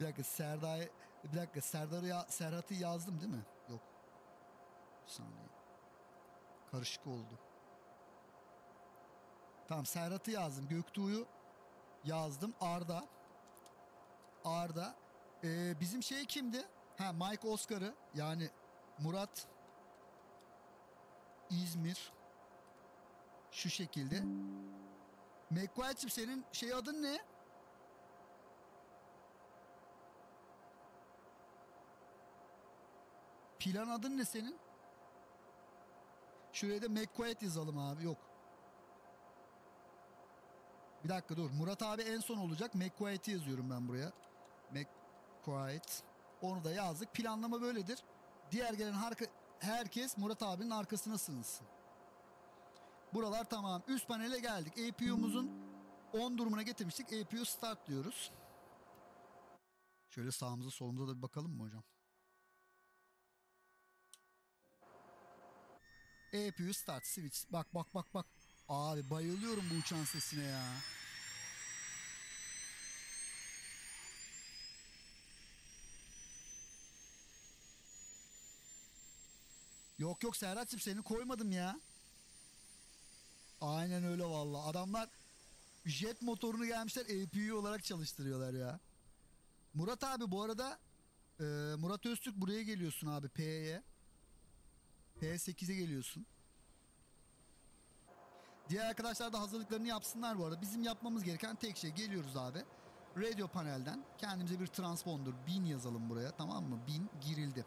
Bir dakika Serdar bir dakika Serdar'ı Serhat'ı yazdım değil mi? Yok. Bir saniye. Karışık oldu. Tamam Serhat'ı yazdım. Göktuğ'u yazdım. Arda. Arda. Ee, bizim şey kimdi? Ha Mike Oscar'ı yani Murat İzmir şu şekilde. McQuaid'cim senin şey adın ne? Plan adın ne senin? Şuraya da McQuaid yazalım abi. Yok. Bir dakika dur. Murat abi en son olacak. McQuaid'i yazıyorum ben buraya. McQuaid. Onu da yazdık. Planlama böyledir. Diğer gelen herkes Murat abinin arkasına sığınsın. Buralar tamam. Üst panele geldik. APU'muzun 10 durumuna getirmiştik. APU start diyoruz. Şöyle sağımıza solumuza da bir bakalım mı hocam? APU start switch. Bak bak bak bak. Abi bayılıyorum bu uçan sesine ya. Yok yok Serhat'cığım seni koymadım ya. Aynen öyle valla. Adamlar jet motorunu gelmişler APU olarak çalıştırıyorlar ya. Murat abi bu arada e, Murat Öztürk buraya geliyorsun abi P'ye. P8'e geliyorsun. Diğer arkadaşlar da hazırlıklarını yapsınlar bu arada. Bizim yapmamız gereken tek şey geliyoruz abi. Radio panelden kendimize bir transponder 1000 yazalım buraya tamam mı? 1000 girildi.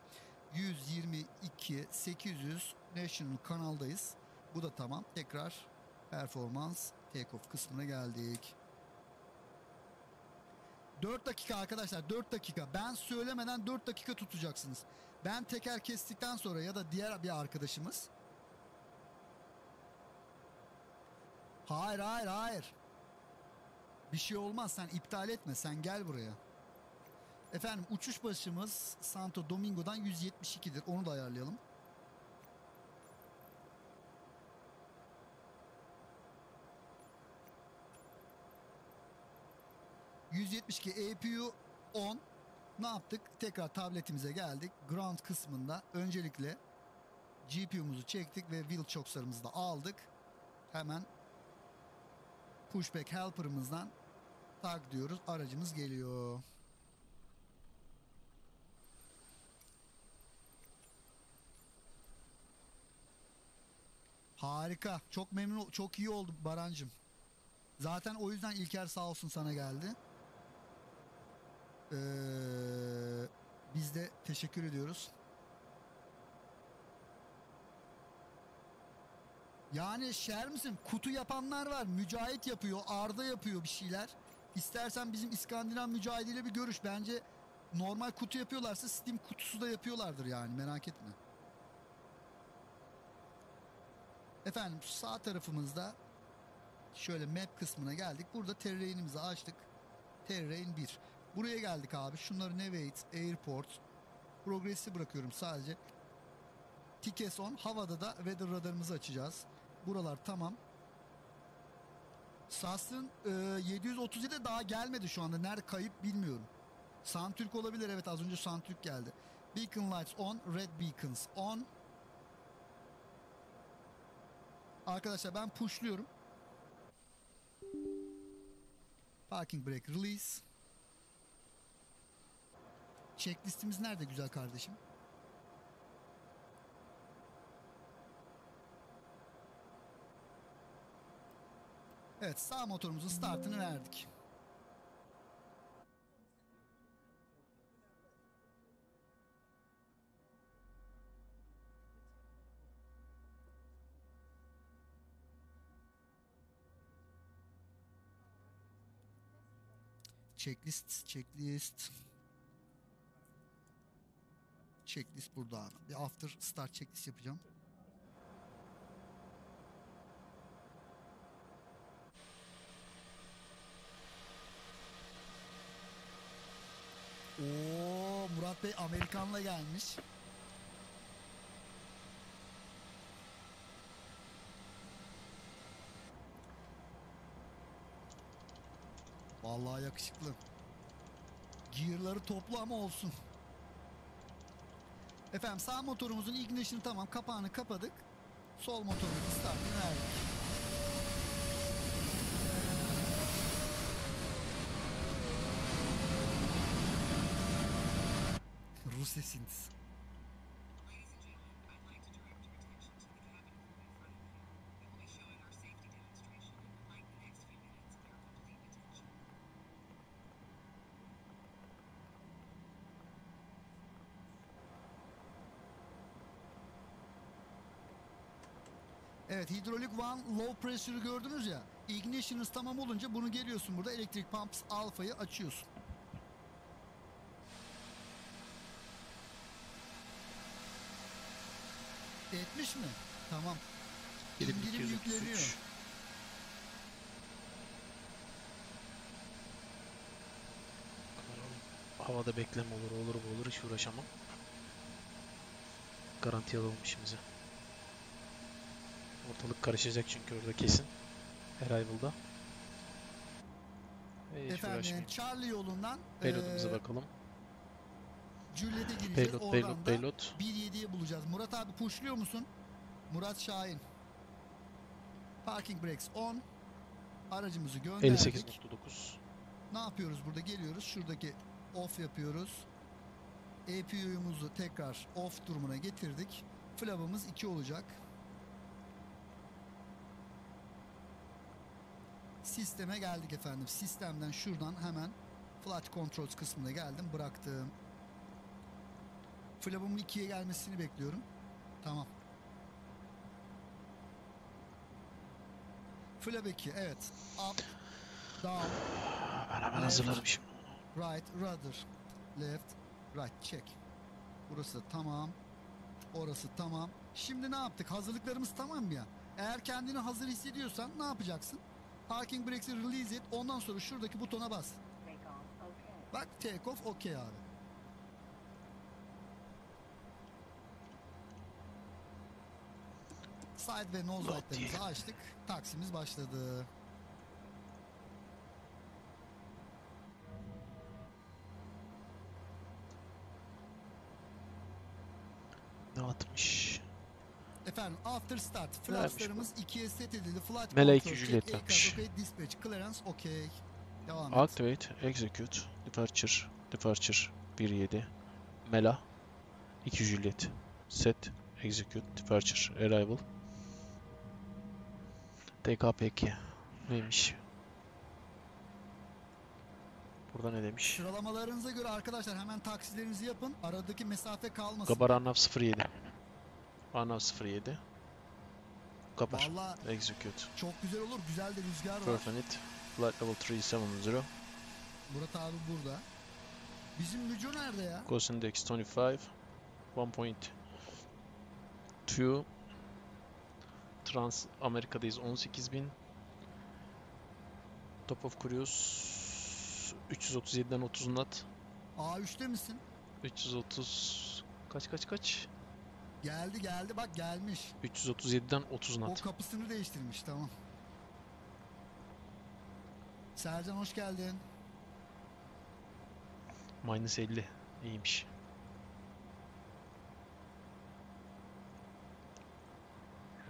122 800 National kanaldayız. Bu da tamam. Tekrar performans takeoff kısmına geldik. 4 dakika arkadaşlar 4 dakika. Ben söylemeden 4 dakika tutacaksınız. Ben teker kestikten sonra ya da diğer bir arkadaşımız. Hayır hayır hayır. Bir şey olmaz sen iptal etme sen gel buraya. Efendim uçuş başımız Santo Domingo'dan 172'dir. Onu da ayarlayalım. ...172 APU 10... ...ne yaptık? Tekrar tabletimize geldik. Ground kısmında öncelikle... ...GPU'muzu çektik ve wheel chokslarımızı da aldık. Hemen... ...pushback helper'ımızdan... ...tak diyoruz. Aracımız geliyor. Harika. Çok memnun, çok iyi oldu Barancım. Zaten o yüzden İlker sağ olsun sana geldi. Ee, biz de teşekkür ediyoruz. Yani şer misin? Kutu yapanlar var. Mücahit yapıyor. Arda yapıyor bir şeyler. İstersen bizim İskandinav mücahidiyle bir görüş. Bence normal kutu yapıyorlarsa Steam kutusu da yapıyorlardır yani. Merak etme. Efendim sağ tarafımızda şöyle map kısmına geldik. Burada terrain'imizi açtık. Terrain 1. Buraya geldik abi. Şunları Navigate, Airport, Progress'i bırakıyorum sadece. TKS on. Havada da weather radarımızı açacağız. Buralar tamam. Sas'ın e, 737 daha gelmedi şu anda. Nerede kayıp bilmiyorum. Santürk olabilir. Evet az önce Santürk geldi. Beacon lights on. Red beacons on. Arkadaşlar ben pushluyorum. Parking brake release. Checklistimiz nerede güzel kardeşim? Evet sağ motorumuzun startını verdik. Checklist, checklist. Checklist burada. Bir after start checklist yapacağım. Oo Murat Bey Amerikanla gelmiş. Vallahi yakışıklı. Gear'ları toplu ama olsun. Efendim sağ motorumuzun ignition'ı tamam. Kapağını kapadık. Sol motorumuzun startını verdik. Rus esintisi. Ladies and gentlemen, I'd like to direct your attention to the cabin crew in front of you. We will be showing our safety demonstration and would like the next few minutes of your complete attention. Evet hidrolik one low pressure'ı gördünüz ya. Ignition'ınız tamam olunca bunu geliyorsun burada electric pumps alfa'yı açıyorsun. Etmiş mi? Tamam. İndirim 7233. yükleniyor. Havada bekleme olur, olur bu olur hiç uğraşamam. Garanti alalım işimizi. Ortalık karışacak çünkü orada kesin. Arrival'da. Ve hiç Efendim uğraşmayayım. Charlie yolundan Payload'umuza eee, bakalım. Juliet'e gireceğiz. Payload, Oradan payload, da payload. 1.7'ye bulacağız. Murat abi pushluyor musun? Murat Şahin. Parking brakes on. Aracımızı gönderdik. 58.9. Ne yapıyoruz burada? Geliyoruz. Şuradaki off yapıyoruz. APU'muzu tekrar off durumuna getirdik. Flabımız 2 olacak. Sisteme geldik efendim. Sistemden şuradan hemen flight controls kısmına geldim. Bıraktım. Flabımın 2'ye gelmesini bekliyorum. Tamam. Flab 2 evet. Up, down, Ben hemen hazırladım şimdi. Right, rudder, left, right, check. Burası tamam. Orası tamam. Şimdi ne yaptık? Hazırlıklarımız tamam mı ya? Eğer kendini hazır hissediyorsan ne yapacaksın? Parking brakes'i release et. Ondan sonra şuradaki butona bas. Take off, okay. Bak take off okey abi. Side ve nose light'larımızı açtık. Taksimiz başladı. Ne atmış? Efendim after start Vermiş flapslarımız 2'ye set edildi. Flight Mele control, iki check, Juliet ACAS, vermiş. okay, dispatch, clearance, okay. Devam et. Activate, execute, departure, departure 1.7, Mela, 2 Juliet, set, execute, departure, arrival, TKP2 neymiş? Burada ne demiş? Sıralamalarınıza göre arkadaşlar hemen taksilerinizi yapın. Aradaki mesafe kalmasın. Gabar Arnav 07. Arnav 07. Gabar. Valla Execute. çok güzel olur. Güzel de rüzgar var. Perfinite. Flight level 370. Murat abi burada. Bizim Müco nerede ya? Ghost index 25. 1.2. Trans Amerika'dayız 18.000. Top of Cruise 337'den 30 knot. A3'te misin? 330 kaç kaç kaç? Geldi geldi bak gelmiş. 337'den 30 O knot. kapısını değiştirmiş tamam. Sercan hoş geldin. Minus 50. İyiymiş.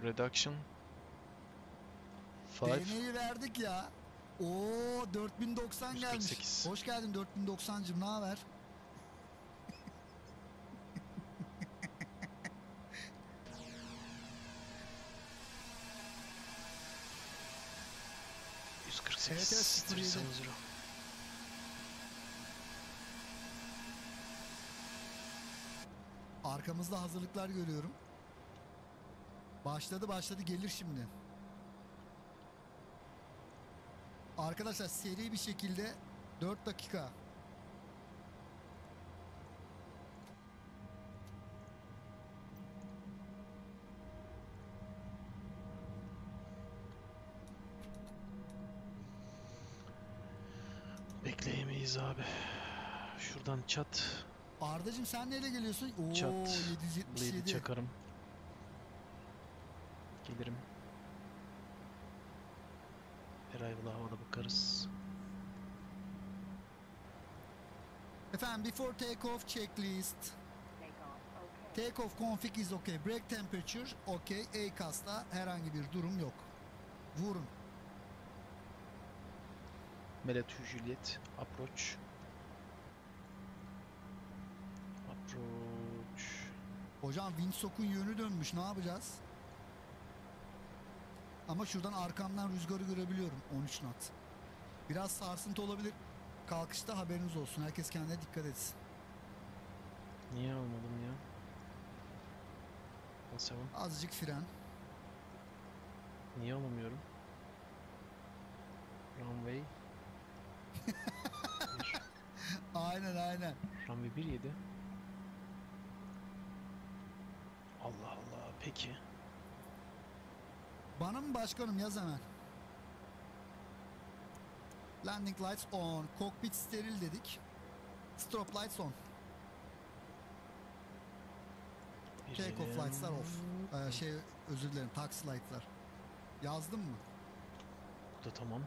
Reduction 5 DNA'yı verdik ya. Oo 4090 gelmiş. 148. Hoş geldin 4090'cım ne haber? Evet, 148 evet, 07. 370. Arkamızda hazırlıklar görüyorum. Başladı başladı gelir şimdi. Arkadaşlar seri bir şekilde 4 dakika. Bekleyemeyiz abi. Şuradan çat. Ardacım sen neyle geliyorsun? Oo Çat. Blade 777. çakarım. Gelirim. Arrival'a havada bakarız. Efendim before takeoff checklist. Takeoff config is okay. Brake temperature okay. ACAS'ta herhangi bir durum yok. Vurun. Melatü Juliet. Approach. Hocam windsock'un yönü dönmüş. Ne yapacağız? Ama şuradan arkamdan rüzgarı görebiliyorum. 13 knot. Biraz sarsıntı olabilir. Kalkışta haberiniz olsun. Herkes kendine dikkat etsin. Niye almadım ya? Basalım. Azıcık fren. Niye alamıyorum? Runway. Aynen aynen. Runway 1 7. Allah Allah. Peki. Bana mı başkanım yaz hemen. Landing lights on. Cockpit steril dedik. Strop lights on. Take off lights'lar off. Ee, şey özür dilerim taxi light'lar. Yazdın mı? Bu da tamam.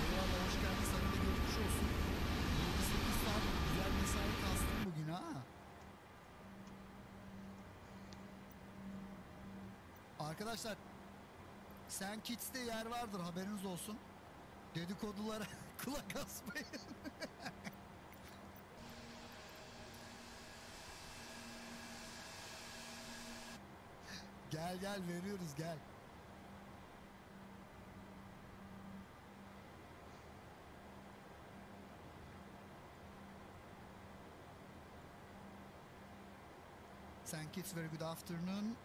Eyvallah hoş geldin. Sana da görmüş olsun. 7-8 saat güzel mesai kastım bugün ha. Arkadaşlar sen Kids'te yer vardır haberiniz olsun. Dedikodulara kulak asmayın. gel gel veriyoruz gel. Thank you. Very good afternoon.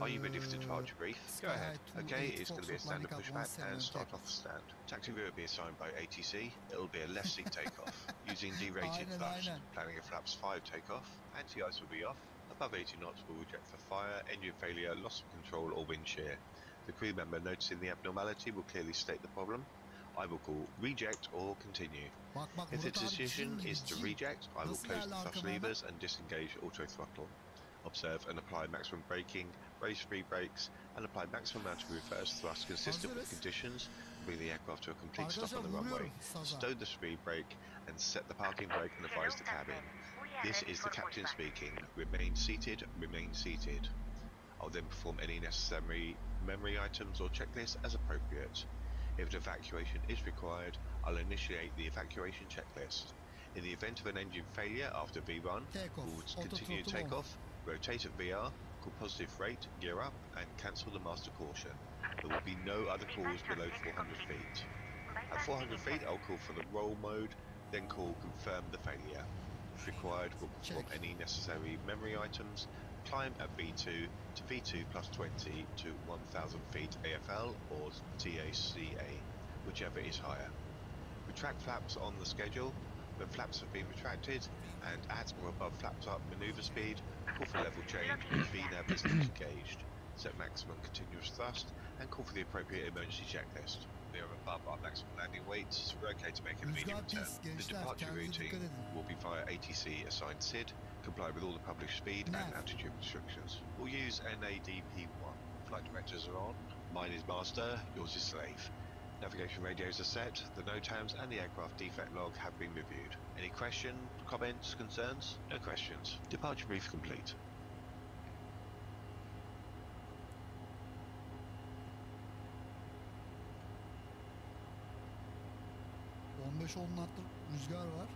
Are you ready for the departure brief? Go ahead. Okay, it's going to be a standard pushback and start off the stand. Taxi route will be assigned by ATC. It'll be a left seat takeoff using derated Aynen, thrust. aynen. Planning a flaps 5 takeoff. Anti-ice will be off. Above 80 knots will reject for fire, engine failure, loss of control or wind shear. The crew member noticing the abnormality will clearly state the problem. I will call reject or continue. Bak bak If the decision is to reject, I will close the thrust levers and disengage auto throttle. Observe and apply maximum braking, raise free brakes, and apply maximum amount of reverse thrust consistent with conditions. Bring the aircraft to a complete stop on the runway. Stow the speed brake and set the parking brake and advise the cabin. This is the captain speaking. Remain seated, remain seated. I'll then perform any necessary memory items or checklists as appropriate. If an evacuation is required, I'll initiate the evacuation checklist. In the event of an engine failure after V1, we'll continue takeoff, rotate at VR, call positive rate, gear up, and cancel the master caution. There will be no other calls below 400 feet. At 400 feet, I'll call for the roll mode, then call confirm the failure. If required, we'll perform any necessary memory items, climb at V2 to V2 plus 20 to 1000 feet AFL or TACA, whichever is higher. Retract flaps on the schedule. When flaps have been retracted and at or above flaps up maneuver speed, call for level change if VNAV is disengaged. Set maximum continuous thrust and call for the appropriate emergency checklist. We are above our maximum landing weights, so we're okay to make an immediate return. The departure routine will be via ATC assigned SID, comply with all the published speed and altitude restrictions. We'll use NADP1. Flight directors are on. Mine is master, yours is slave. Navigation radios are set, the NOTAMs and the aircraft defect log have been reviewed. Any question, comments, concerns? No questions. Departure brief complete. ...15-10 knotlık rüzgar var.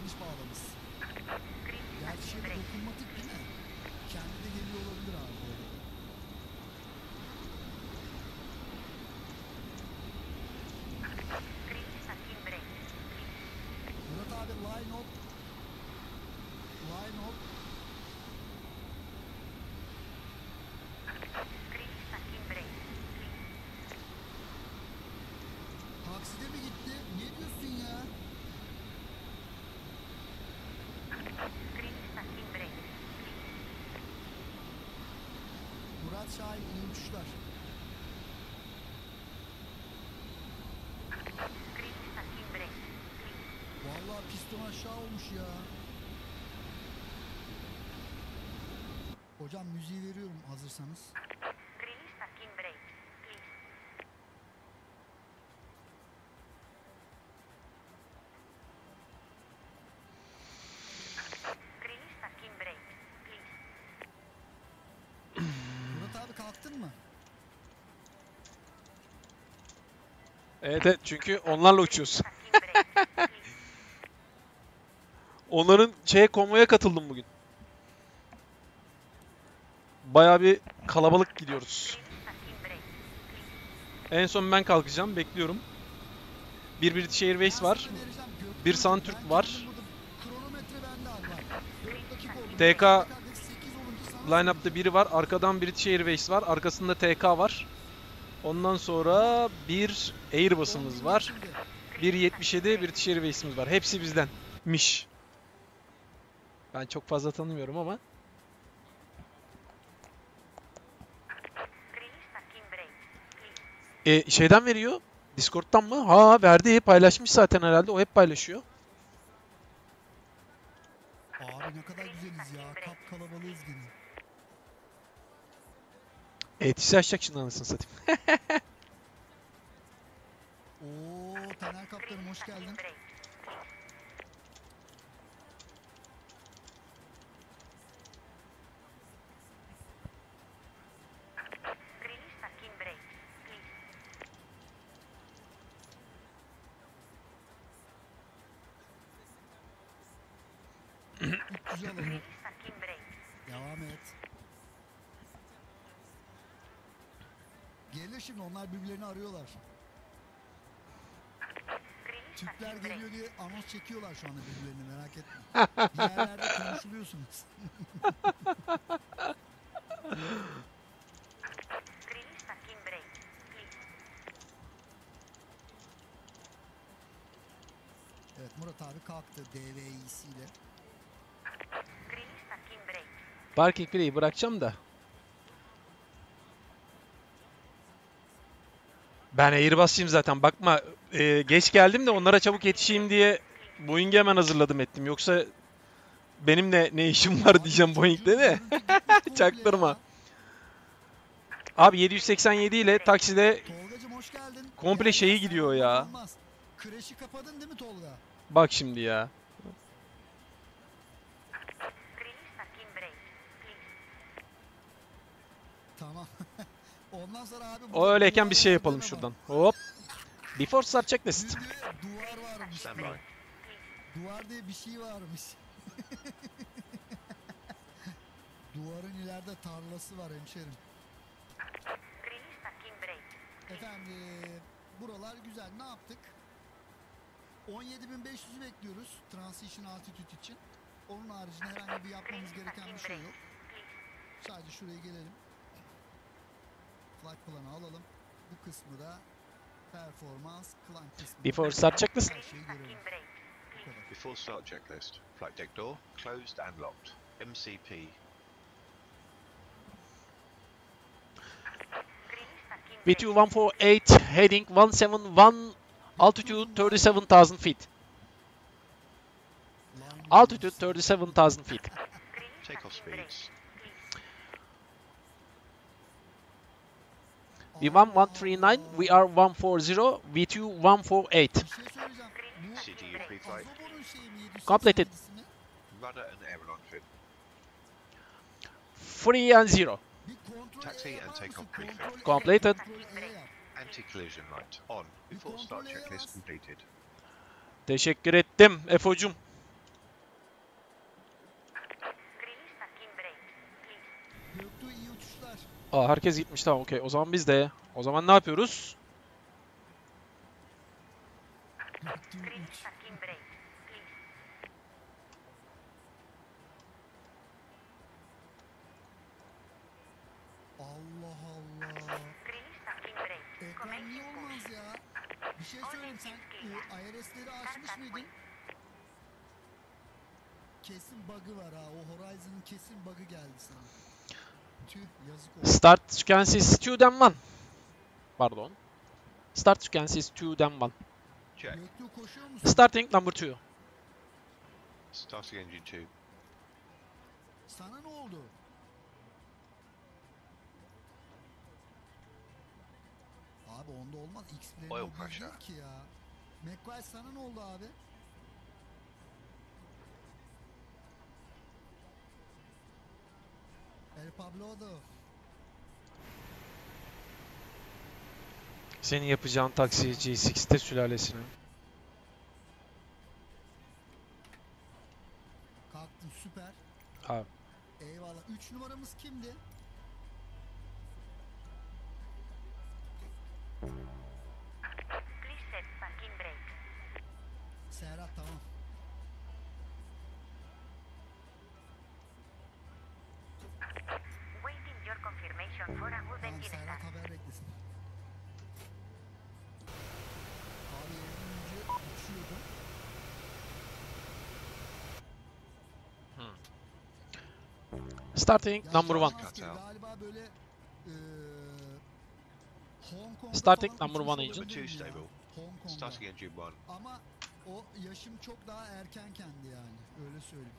Yanlış bağlamışsın. Green Gerçi dokunmatik değil mi? Kendi de geliyor olabilir abi. bu arada. Green starting brake. Murat abi line up. Line up. Green starting brake. Takside mi gitti? Ne diyorsun ya? Green starting brake. İyi uçuşlar. Vallahi piston aşağı olmuş ya. Hocam müziği veriyorum hazırsanız. Evet evet çünkü onlarla uçuyoruz. Onların şeye konvoya katıldım bugün. Bayağı bir kalabalık gidiyoruz. En son ben kalkacağım. Bekliyorum. Bir British Airways var. Bir Suntürk Ben var. TK Line-up'ta biri var. Arkadan British Airways var. Arkasında TK var. Ondan sonra bir Airbus'umuz var. Bir 77 British Airways'imiz var. Hepsi bizdenmiş. Ben çok fazla tanımıyorum ama e, şeyden veriyor. Discord'dan mı? Ha verdi. Paylaşmış zaten herhalde. O hep paylaşıyor. Abi ne kadar güzeliz ya. Kap kalabalığız gene. Etisi açacak şimdi anasını satayım. Oo Taner Kaptanım hoş geldin. brake. Green starting brake. Please. Güzel oldu. Green starting brake. Devam et. Gelir şimdi onlar birbirlerini arıyorlar. Türkler geliyor diye anons çekiyorlar şu anda birbirlerini merak etme. Bir yerlerde konuşuluyorsunuz. Evet Murat abi kalktı DVI'siyle. Parking play'i bırakacağım da. Ben Airbus'çıyım zaten. Bakma e, geç geldim de onlara çabuk yetişeyim diye Boeing'i hemen hazırladım ettim. Yoksa benim de ne işim var diyeceğim Boeing'de de. Çaktırma. Abi 787 ile takside. Komple şeyi gidiyor ya. Kreşi kapadın değil mi Tolga? bak şimdi ya. Tamam. Ondan sonra abi... O öyleyken bir şey yapalım şuradan. Hop. Before start checklist. duvar varmış. Duvar diye bir şey varmış. Duvarın ileride tarlası var hemşerim. Efendim buralar güzel. Ne yaptık? 17.500'ü bekliyoruz transition altitude için. Onun haricinde herhangi bir yapmamız gereken bir şey yok. Sadece şuraya gelelim. Flight planı alalım. Bu kısmı da performans climb kısmı. Before start checklist. Her şeyi görelim. Parking brake. Bu kadar. Before start checklist. Flight deck door closed and locked. MCP Release parking brake. V2148 heading 171 altitude 37,000 feet. Line Altitude numarası. 37,000 feet. Release takeoff parking brake. speeds. V1 139, VR 140, V2 148. Completed. Rudder and aileron trim. Free and zero. Taxi and takeoff pre-filled. Completed. Anti-collision light on. Before start checklist completed. Teşekkür ettim Efo'cum. Aa herkes gitmiş tamam okey. O zaman biz de. O zaman ne yapıyoruz? Allah Allah. Release parking brake. Ekran niye Commencing olmaz ya? Bir şey söyleyeyim sen e, IRS'leri açmış mıydın? Kesin bug'ı var ha. O Horizon'ın kesin bug'ı geldi sana. Tüh yazık oldu. Start sequences 2'den 1. Pardon. Start sequences 2'den 1. Check. Göktuğ koşuyor musun? Starting number 2. Starting engine 2. Sana ne oldu? Abi onda olmaz. X-Plane Oil pressure. ki ya. McQuarrie sana ne oldu abi? El Pablo'du. Senin yapacağın taksi G6'te sülalesine. Kalktın süper. Abi. Eyvallah. 3 numaramız kimdi? Starting number one engine. olabilirim Number. Hong Kong'da. Starting engine 1. Ama o yaşım çok daha erkenkendi yani. Öyle söyleyeyim.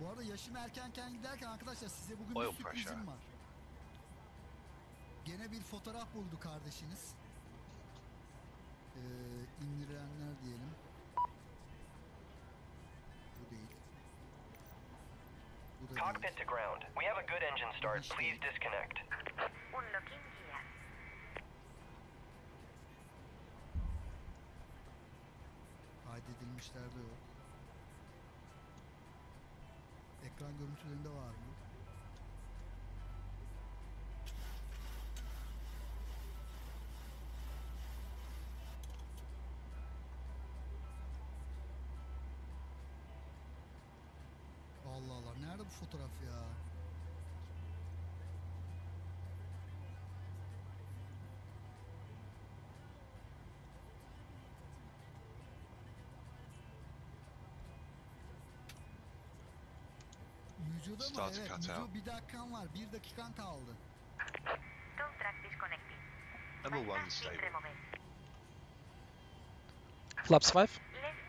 Bu arada yaşım erkenken giderken arkadaşlar size bugün Oil bir sürprizim pressure. var. Gene bir fotoğraf buldu kardeşiniz. Ee, indirilenler diyelim. Bu. Cockpit to ground. We have a good engine start. Please disconnect. Unlocking gear. De yok. Ekran görüntülerinde var mı? Nerede bu fotoğraf ya? Müco'da mı? Evet. out. bir dakikan var. Bir dakikan kaldı. Talk track. Number one pin stable. Flaps 5. Left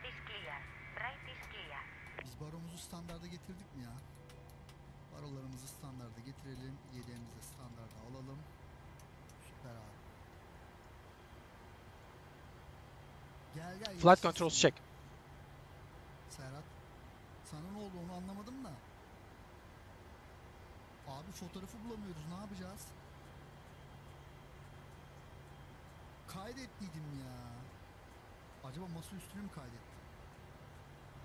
is clear. Right is clear. Biz baromuzu standarda getirdik mi ya? Barolarımızı standarda getirelim. Yediğimizi standarda alalım. Süper abi. Gel gel. Flight controls check. Serhat. Sana ne oldu onu anlamadım da. Abi fotoğrafı bulamıyoruz ne yapacağız? Kaydettiydim ya. Acaba masa üstüne mi kaydettim?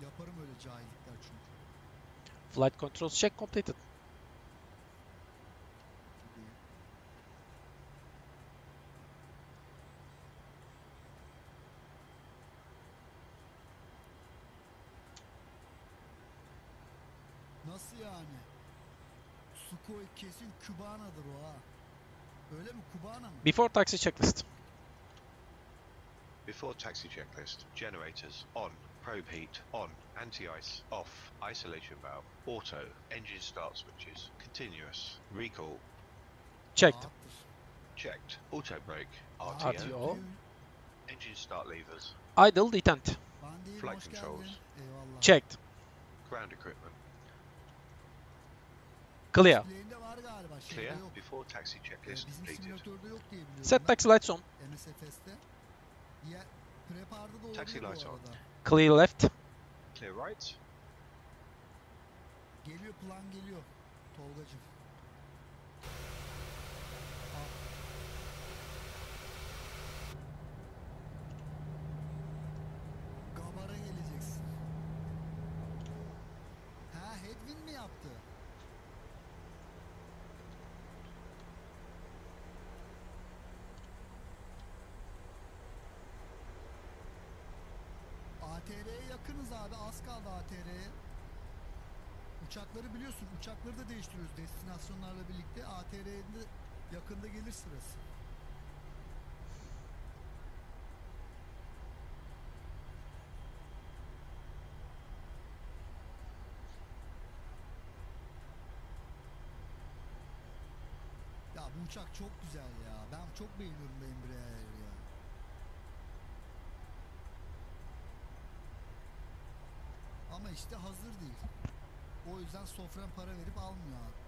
Yaparım öyle cahillikler çünkü. Flight controls check completed. Kesin Kübana'dır o ha. Öyle mi? Kubana mı? Before taxi checklist. Before taxi checklist, generators on, probe heat on, anti-ice off, isolation valve, auto, engine start switches, continuous, recall, Checked. Checked, auto brake, RTO. RTO, engine start levers, Idle detent. Flight controls. Eyvallah. Checked. ground equipment. Clear. Clear before taxi checklist completed. Set taxi lights on. Taxi lights on. Clear left. Clear right, Geliyor plan geliyor. Tolgacım. Gabara geleceksin. Ha Hedwin mi yaptı? ATR'ye yakınız abi. Az kaldı ATR'ye. Uçakları biliyorsun. Uçakları da değiştiriyoruz destinasyonlarla birlikte. ATR'ye yakında gelir sırası. Ya bu uçak çok güzel ya. Ben çok beğeniyorum bu Embraer'i ya. Ama işte hazır değil. O yüzden sofran para verip almıyor abi.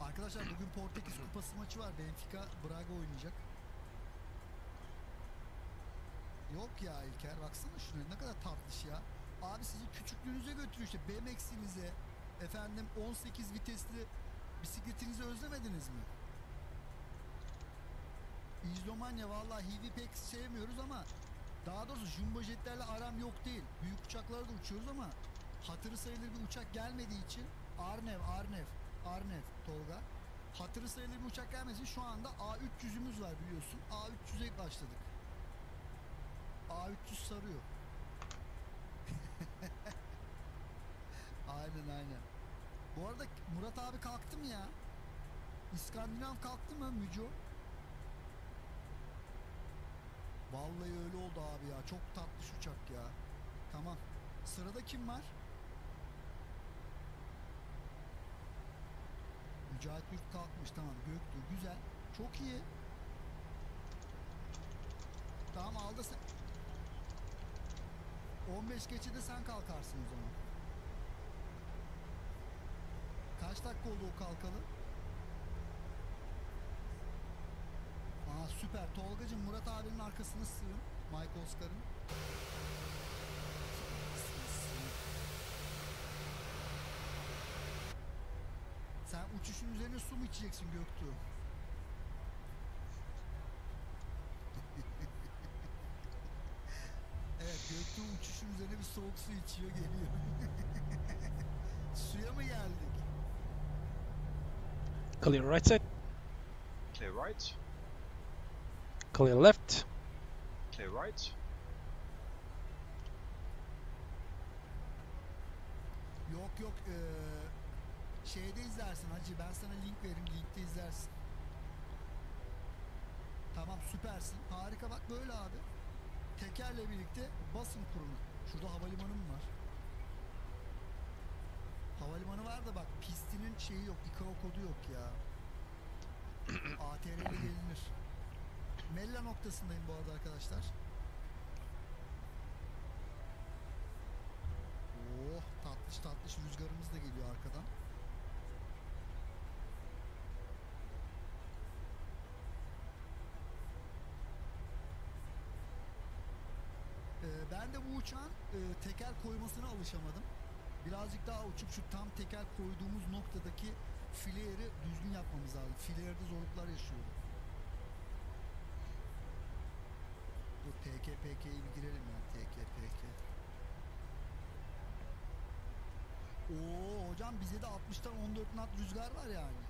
Arkadaşlar bugün Portekiz Kupası maçı var. Benfica Braga oynayacak. Yok ya İlker baksana şuna ne kadar tatlış ya. Abi sizi küçüklüğünüze götürüyor işte BMX'inize efendim 18 vitesli bisikletinizi özlemediniz mi? İzlomanya vallahi Hivi pek sevmiyoruz ama daha doğrusu jumbo jetlerle aram yok değil. Büyük uçaklarda uçuyoruz ama hatırı sayılır bir uçak gelmediği için Arnev, Arnev, Arnev Tolga. Hatırı sayılır bir uçak gelmesi şu anda A300'ümüz var biliyorsun. A300'e başladık. A300 sarıyor. aynen aynen. Bu arada Murat abi kalktı mı ya? İskandinav kalktı mı Müco? Vallahi öyle oldu abi ya. Çok tatlış uçak ya. Tamam. Sırada kim var? Mücahit Yurt kalkmış. Tamam. Göktuğ. Güzel. Çok iyi. Tamam aldı sen. 15 geçe de sen kalkarsın o zaman. Kaç dakika oldu o kalkalı? Süper. Tolgacığım Murat abinin arkasına sığın. Mike Oscar'ın. Sen uçuşun üzerine su mu içeceksin Göktuğ? evet Göktuğ uçuşun üzerine bir soğuk su içiyor geliyor. Suya mı geldik? Clear right side. clear right, Clear left. clear right, Yok yok eee, şeyde izlersin hacı ben sana link veririm linkte izlersin. Tamam süpersin harika bak böyle abi. Tekerle birlikte basın kurunu. Şurada havalimanı mı var? Havalimanı var da bak pistinin şeyi yok. ICAO kodu yok ya. ATR ile gelinir. Mella noktasındayım bu arada arkadaşlar. Oh tatlış tatlış rüzgarımız da geliyor arkadan. Ee, ben de bu uçağın e, teker koymasına alışamadım. Birazcık daha uçup şu tam teker koyduğumuz noktadaki fileyeri düzgün yapmamız lazım. Fileyerde zorluklar yaşıyorum. Dur TK PK'yi bir girelim ya TK PK. Oo hocam bize de 60'tan 14 knot rüzgar var yani.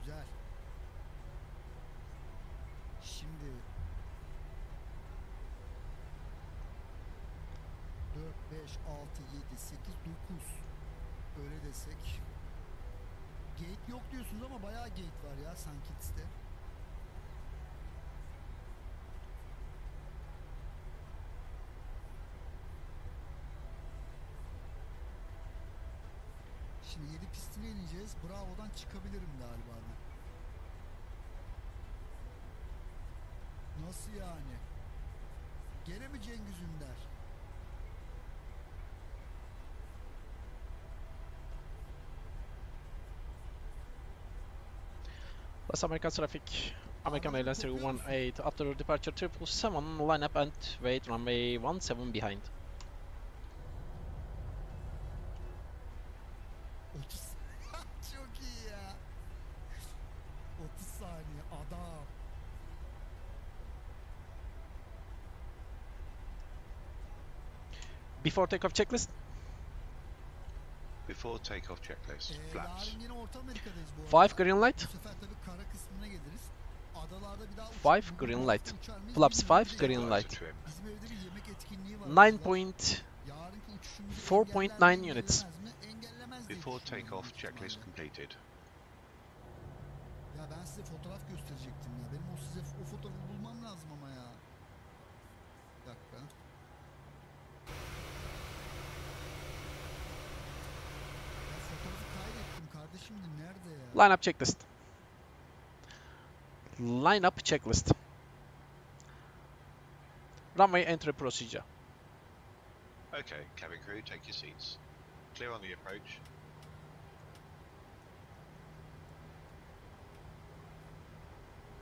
Güzel. Şimdi 4, 5, 6, 7, 8, 9 öyle desek. Gate yok diyorsunuz ama bayağı gate var ya Sankits'te. Şimdi 7 pistine ineceğiz. Bravo'dan çıkabilirim galiba ben. Nasıl yani? Gene mi Cengiz Ünder? West American traffic. American Airlines 318 after departure 777 line up and wait runway 17 behind. 30 Çok iyi ya. 30 saniye adam. Before takeoff checklist. Before takeoff checklist. Ee, Flaps. yarın yine Orta Amerika'dayız bu Five arada. green light. Bu sefer tabii kara kısmına geliriz. Adalarda bir daha Five uçar- green bu light. Flaps bilmiyorum. five Bir de green Flights light. are trim. Bizim evde bir yemek etkinliği var. 9 mesela. point Yarınki uçuşumuzu 4.9 engeller mi, units. Before takeoff checklist completed. Ya ben size fotoğraf gösterecektim ya. Benim o size o fotoğrafı bulmam lazım ama ya. Bir dakika. Ya fotoğrafı kaydettim kardeşim de nerede ya? line up checklist. Line up checklist. Runway entry procedure. Okay, cabin crew, take your seats. Clear on the approach.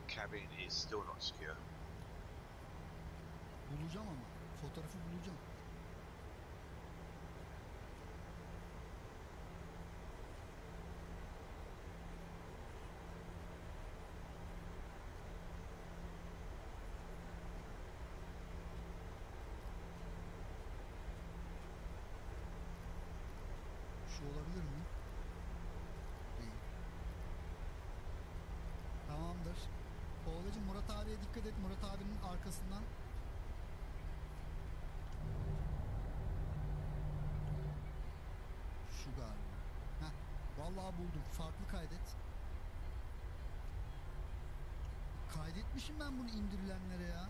Cabin is still not secure. Bulacağım ama. Fotoğrafı bulacağım. Şu olabilir mi? Değil. Tamamdır. Kovalıcı Murat abiye dikkat et. Murat abinin arkasından Şu galiba. Heh, vallahi buldum. Farklı kaydet. Kaydetmişim ben bunu indirilenlere ya.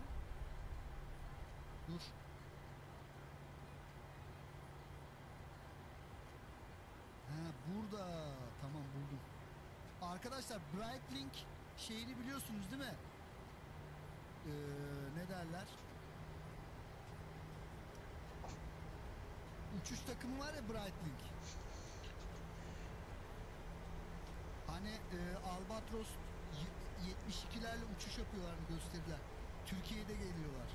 Dur. Ha burada. Tamam buldum. Arkadaşlar Brightlink şeyini biliyorsunuz değil mi? Ee, ne derler? Uçuş takımı var ya Brightlink. Hani e, Albatros y- 72'lerle uçuş yapıyorlar gösteriler. Türkiye'de geliyorlar.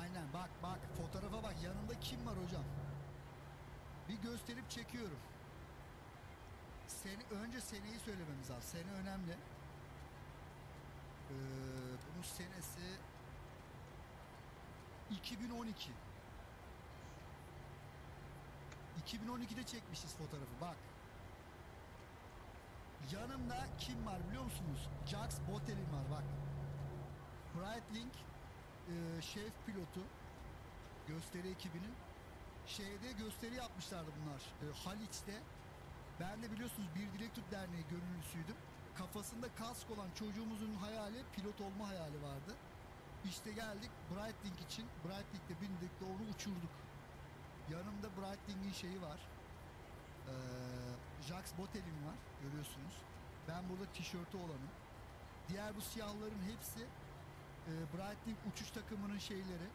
Aynen bak bak fotoğrafa bak yanında kim var hocam? Bir gösterip çekiyorum. Seni, önce seneyi söylememiz lazım. Sene önemli. Ee, bunun senesi 2012. 2012'de çekmişiz fotoğrafı bak. Yanımda kim var biliyor musunuz? Jax Botel'in var bak. Brightlink e, şef pilotu gösteri ekibinin şeyde gösteri yapmışlardı bunlar. E, Haliç'te. Ben de biliyorsunuz Bir Dilek Tut Derneği gönüllüsüydüm. Kafasında kask olan çocuğumuzun hayali pilot olma hayali vardı. İşte geldik Breitling için. Breitling'de bindik de onu uçurduk. Yanımda Breitling'in şeyi var. Ee, Jax Botel'im var görüyorsunuz. Ben burada tişörtü olanım. Diğer bu siyahların hepsi e, Breitling uçuş takımının şeyleri,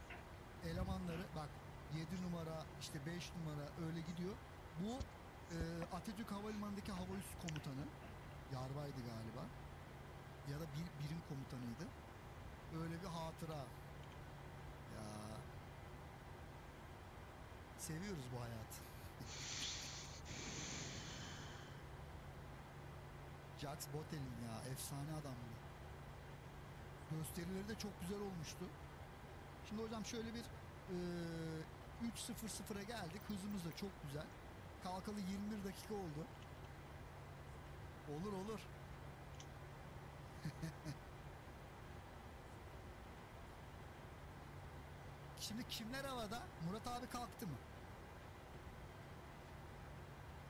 elemanları. Bak 7 numara, işte 5 numara öyle gidiyor. Bu e, Atatürk Havalimanı'ndaki hava üssü komutanı. Yarbaydı galiba. Ya da bir birim komutanıydı. Öyle bir hatıra. Ya. Seviyoruz bu hayatı. Jax Botel'in ya efsane adamdı. Gösterileri de çok güzel olmuştu. Şimdi hocam şöyle bir eee 3.00'a geldik. Hızımız da çok güzel. Kalkalı 21 dakika oldu. Olur olur. Şimdi kimler havada? Murat abi kalktı mı?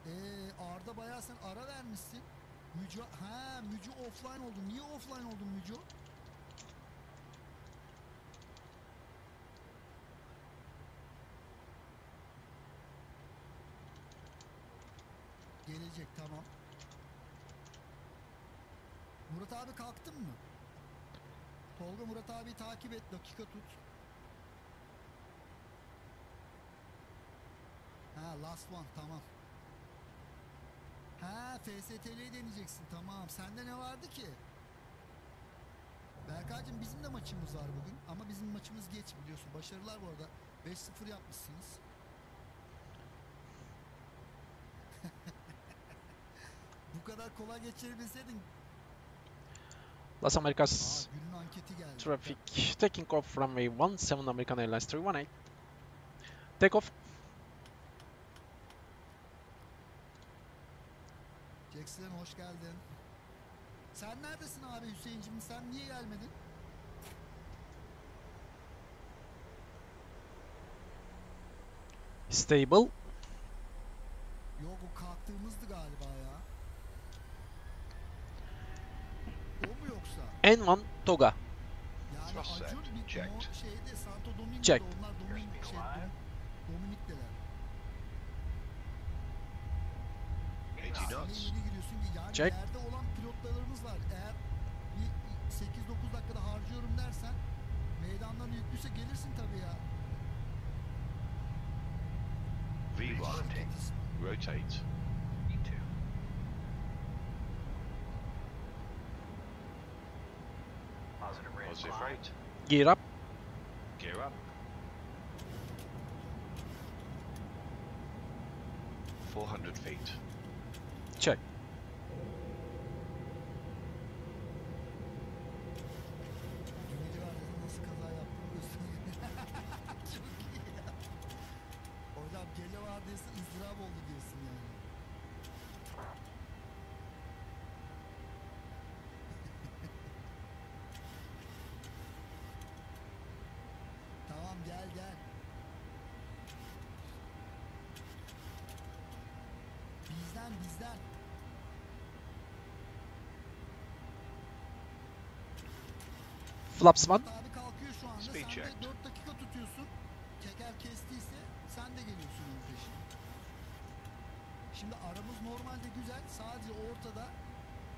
Ee, Arda bayağı sen ara vermişsin. Müco, ha Müco offline oldu. Niye offline oldun Müco? Gelecek tamam. Murat abi kalktın mı? Tolga Murat abi takip et dakika tut. Ha last one tamam. Ha FSTL'yi deneyeceksin tamam. Sende ne vardı ki? Berkaycığım bizim de maçımız var bugün ama bizim maçımız geç biliyorsun. Başarılar bu arada. 5-0 yapmışsınız. Bu kadar kolay geçirebilseydin. Las Americas Aa traffic taking off runway 17 American Airlines 318. Take off. Jackson hoş geldin. Sen neredesin abi Hüseyin'cim? Sen niye gelmedin? Stable. Yok o kalktığımızdı galiba ya. O mu yoksa? N1 Toga. Yani Thrust Acun set, bir checked. mo- şeyde Santo Domingo'da Check. onlar Dominik şey Dom- Dominik'teler. 80 Sen knots. yeni giriyorsun ki? Yani Check. yerde olan Positive rate. Positive. Gear up. Gear up. Four hundred feet. Bizden bizden. Flaps 1. Abi kalkıyor şu anda. Speed sen check. de 4 dakika tutuyorsun. Teker kestiyse sen de geliyorsun onun peşine. Şimdi aramız normalde güzel. Sadece ortada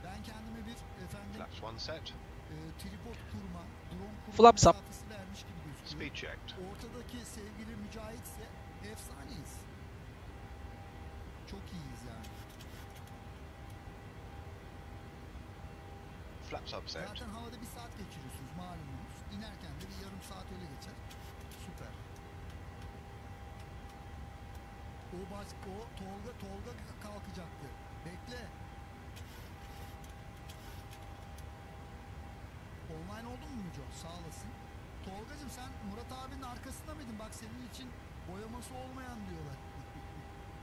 ben kendime bir efendim Flaps one set. e, tripod kurma, drone kurma Flaps up. mesafesi vermiş gibi gözüküyor. Speed checked. Ortadaki sevgili Mücahit ise efsaneyiz. Çok iyiyiz yani. Flaps up set. Zaten havada bir saat geçiriyorsunuz malumunuz. İnerken de bir yarım saat öyle geçer. Süper. O baş, o Tolga Tolga kalkacaktı. Bekle. Online oldun mu Müco? Sağ olasın. Tolgacım sen Murat abinin arkasında mıydın? Bak senin için boyaması olmayan diyorlar.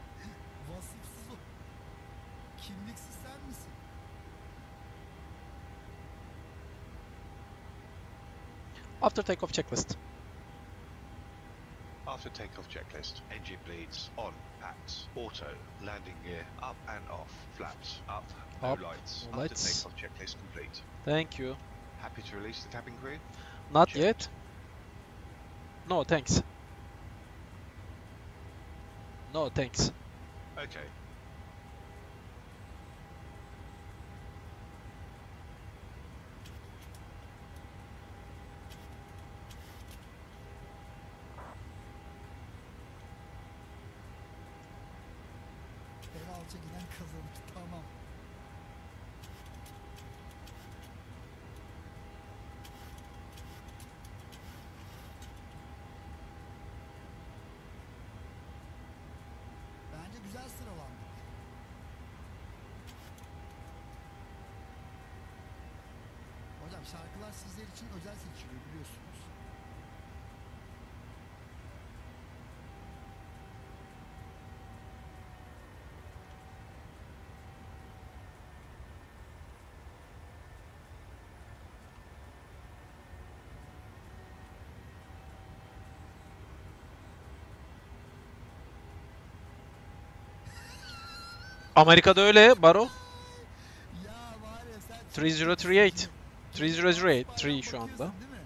Vasıfsız o. Kimliksiz After takeoff checklist. After takeoff checklist. Engine bleeds on, packs, auto, landing gear up and off, flaps up, no Up, lights. no After takeoff checklist complete. Thank you. Happy to release the cabin crew? Not Check. yet. No thanks. No thanks. Okay. Şarkılar sizler için özel seçiliyor biliyorsunuz. Amerika'da öyle Baro. Ya var ya sen 3038. 3038 3 şu anda. Bakıyorsun değil mi?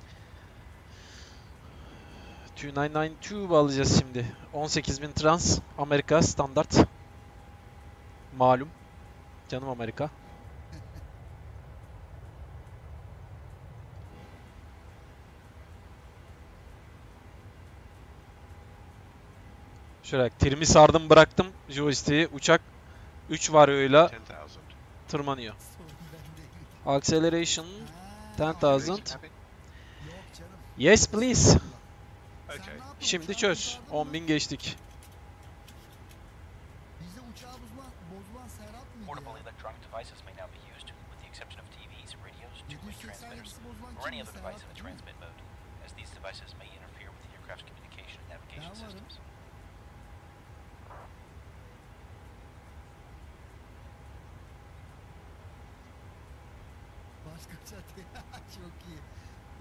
2992 alacağız şimdi. 18.000 trans. Amerika standart. Malum. Canım Amerika. Şöyle trimi sardım bıraktım joystick'i. Uçak 3 varyoyla 10,000. tırmanıyor. Acceleration 10,000. Release cabin? Yok canım. Yes please. Okay. Şimdi çöz. kurtardın mı? 10.000 geçtik. Bizde uçağı bozulan, bozulan Serhat mıydı Portable ya? electronic devices may now be used, with the exception of TVs, radios, two-way transmitters, 787'si bozulan or any other device in mi? transmit mode, as these devices may interfere with the aircraft's communication and navigation systems. Çatı. Çok iyi.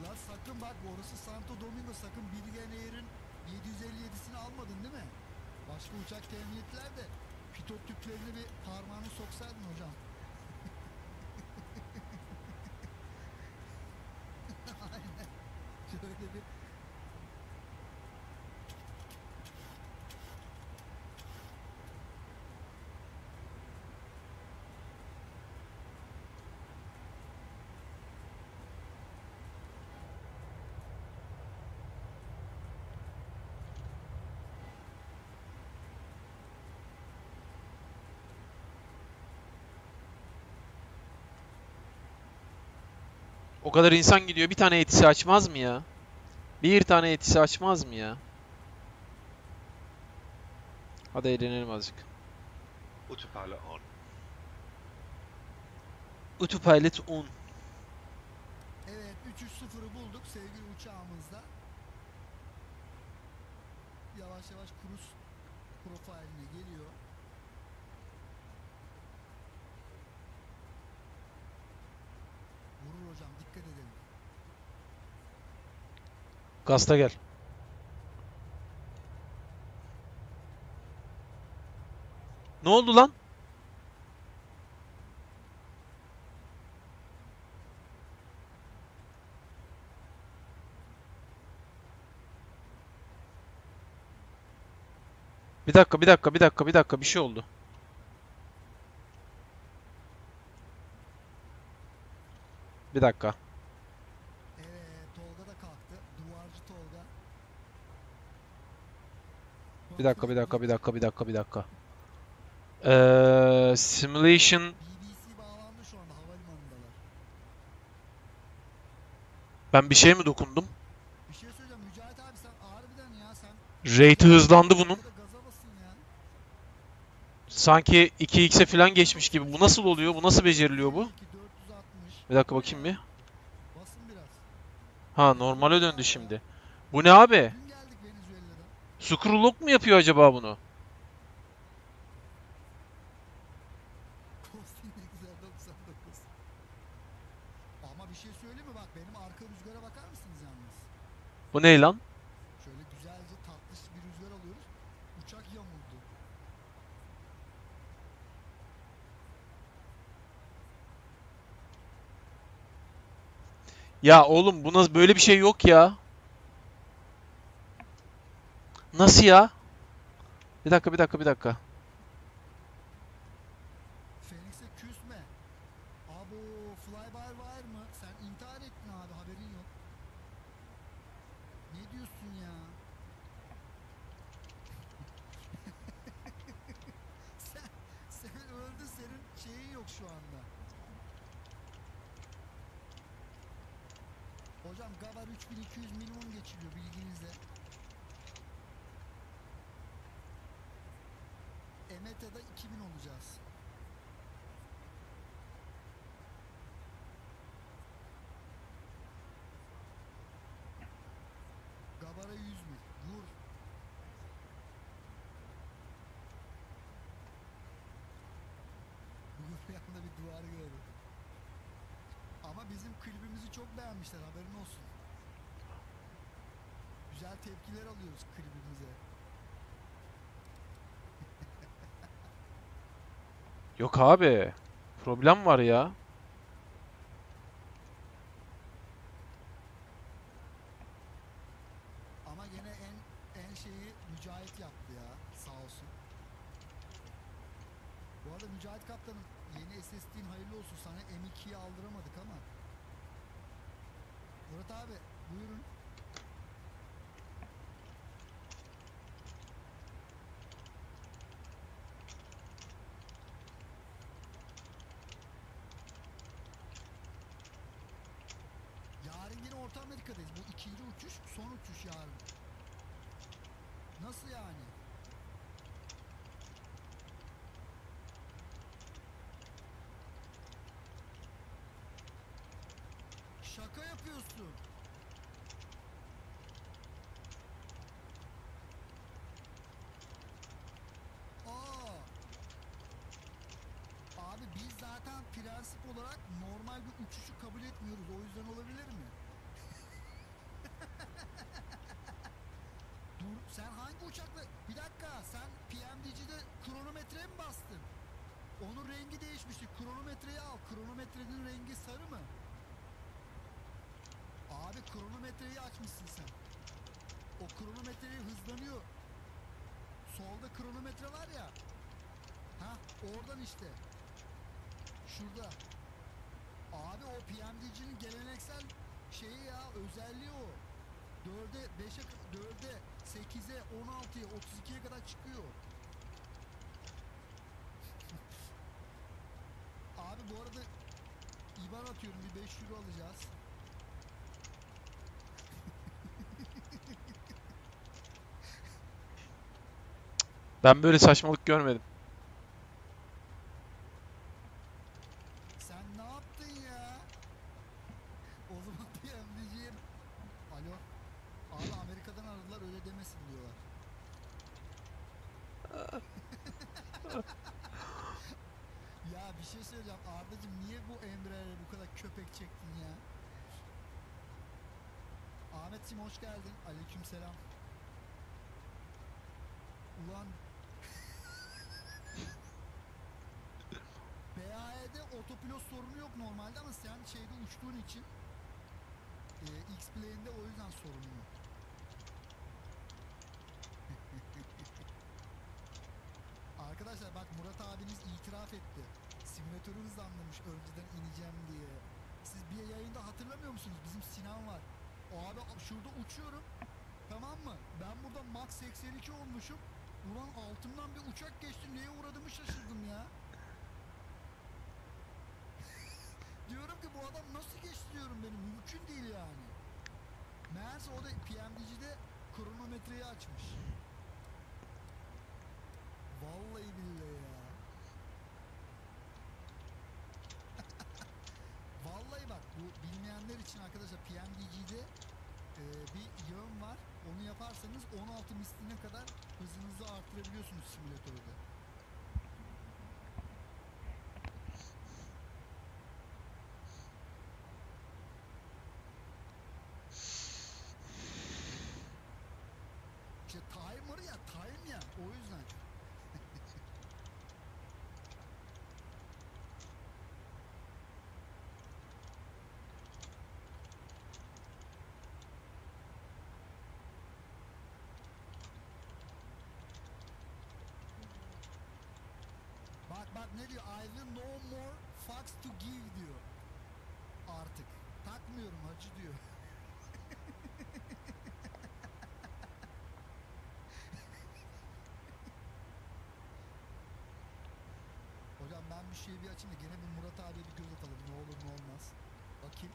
Lan sakın bak orası Santo Domingo sakın Bilgen Air'in 757'sini almadın değil mi? Başka uçak temin ettiler de pitot tüplerine bir parmağını soksaydın hocam. Aynen. Şöyle bir O kadar insan gidiyor. Bir tane yetisi açmaz mı ya? Bir tane yetisi açmaz mı ya? Hadi eğlenelim azıcık. Autopilot on. Autopilot 10. Evet 330'u bulduk sevgili uçağımızda. Yavaş yavaş cruise profiline geliyor. Vurur hocam dikkat edelim. Gazla gel. Ne oldu lan? Bir dakika, bir dakika, bir dakika, bir dakika. Bir şey oldu. Bir dakika. Evet Tolga da kalktı. Duvarcı Tolga. Bir dakika, bir dakika, bir dakika, bir dakika, bir dakika. Ee, simulation ben bir şeye mi dokundum? Bir şey söyleyeceğim Mücahit abi sen harbiden ya sen Rate'i hızlandı bunun. Sanki 2x'e falan geçmiş gibi. Bu nasıl oluyor? Bu nasıl beceriliyor bu? 2, 460. Bir dakika bakayım bir. Ha normale döndü şimdi. Bu ne abi? Screwlock mu yapıyor acaba bunu? Ama bir şey söyleyeyim mi bak benim arka rüzgara bakar mısınız yalnız? Bu ne lan? Şöyle güzelce tatlış bir rüzgar alıyoruz. Uçak yamuldu. Ya oğlum bu nasıl böyle bir şey yok ya. Nasıl ya? Bir dakika bir dakika bir dakika. Bayağı tepkiler alıyoruz klibimize. Yok abi. Problem var ya. Ben böyle saçmalık görmedim. korktuğun için e, X-Play'inde o yüzden sorun yok. Arkadaşlar bak Murat abiniz itiraf etti. Simülatörü hızlanmış önceden ineceğim diye. Siz bir yayında hatırlamıyor musunuz? Bizim Sinan var. O abi şurada uçuyorum. Tamam mı? Ben burada Max 82 olmuşum. Ulan altımdan bir uçak geçti. Neye uğradığımı şaşırdım ya. Meğerse o da PMDC'de kronometreyi açmış. Vallahi billahi ya. Vallahi bak bu bilmeyenler için arkadaşlar PMDG'de e, bir yön var. Onu yaparsanız 16 misline kadar hızınızı artırabiliyorsunuz simülatörde. Bak ne diyor? I will no more fucks to give diyor. Artık. Takmıyorum hacı diyor. Hocam ben bir şeyi bir açayım da gene bir Murat abiye bir göz atalım. Ne olur ne olmaz. Bakayım.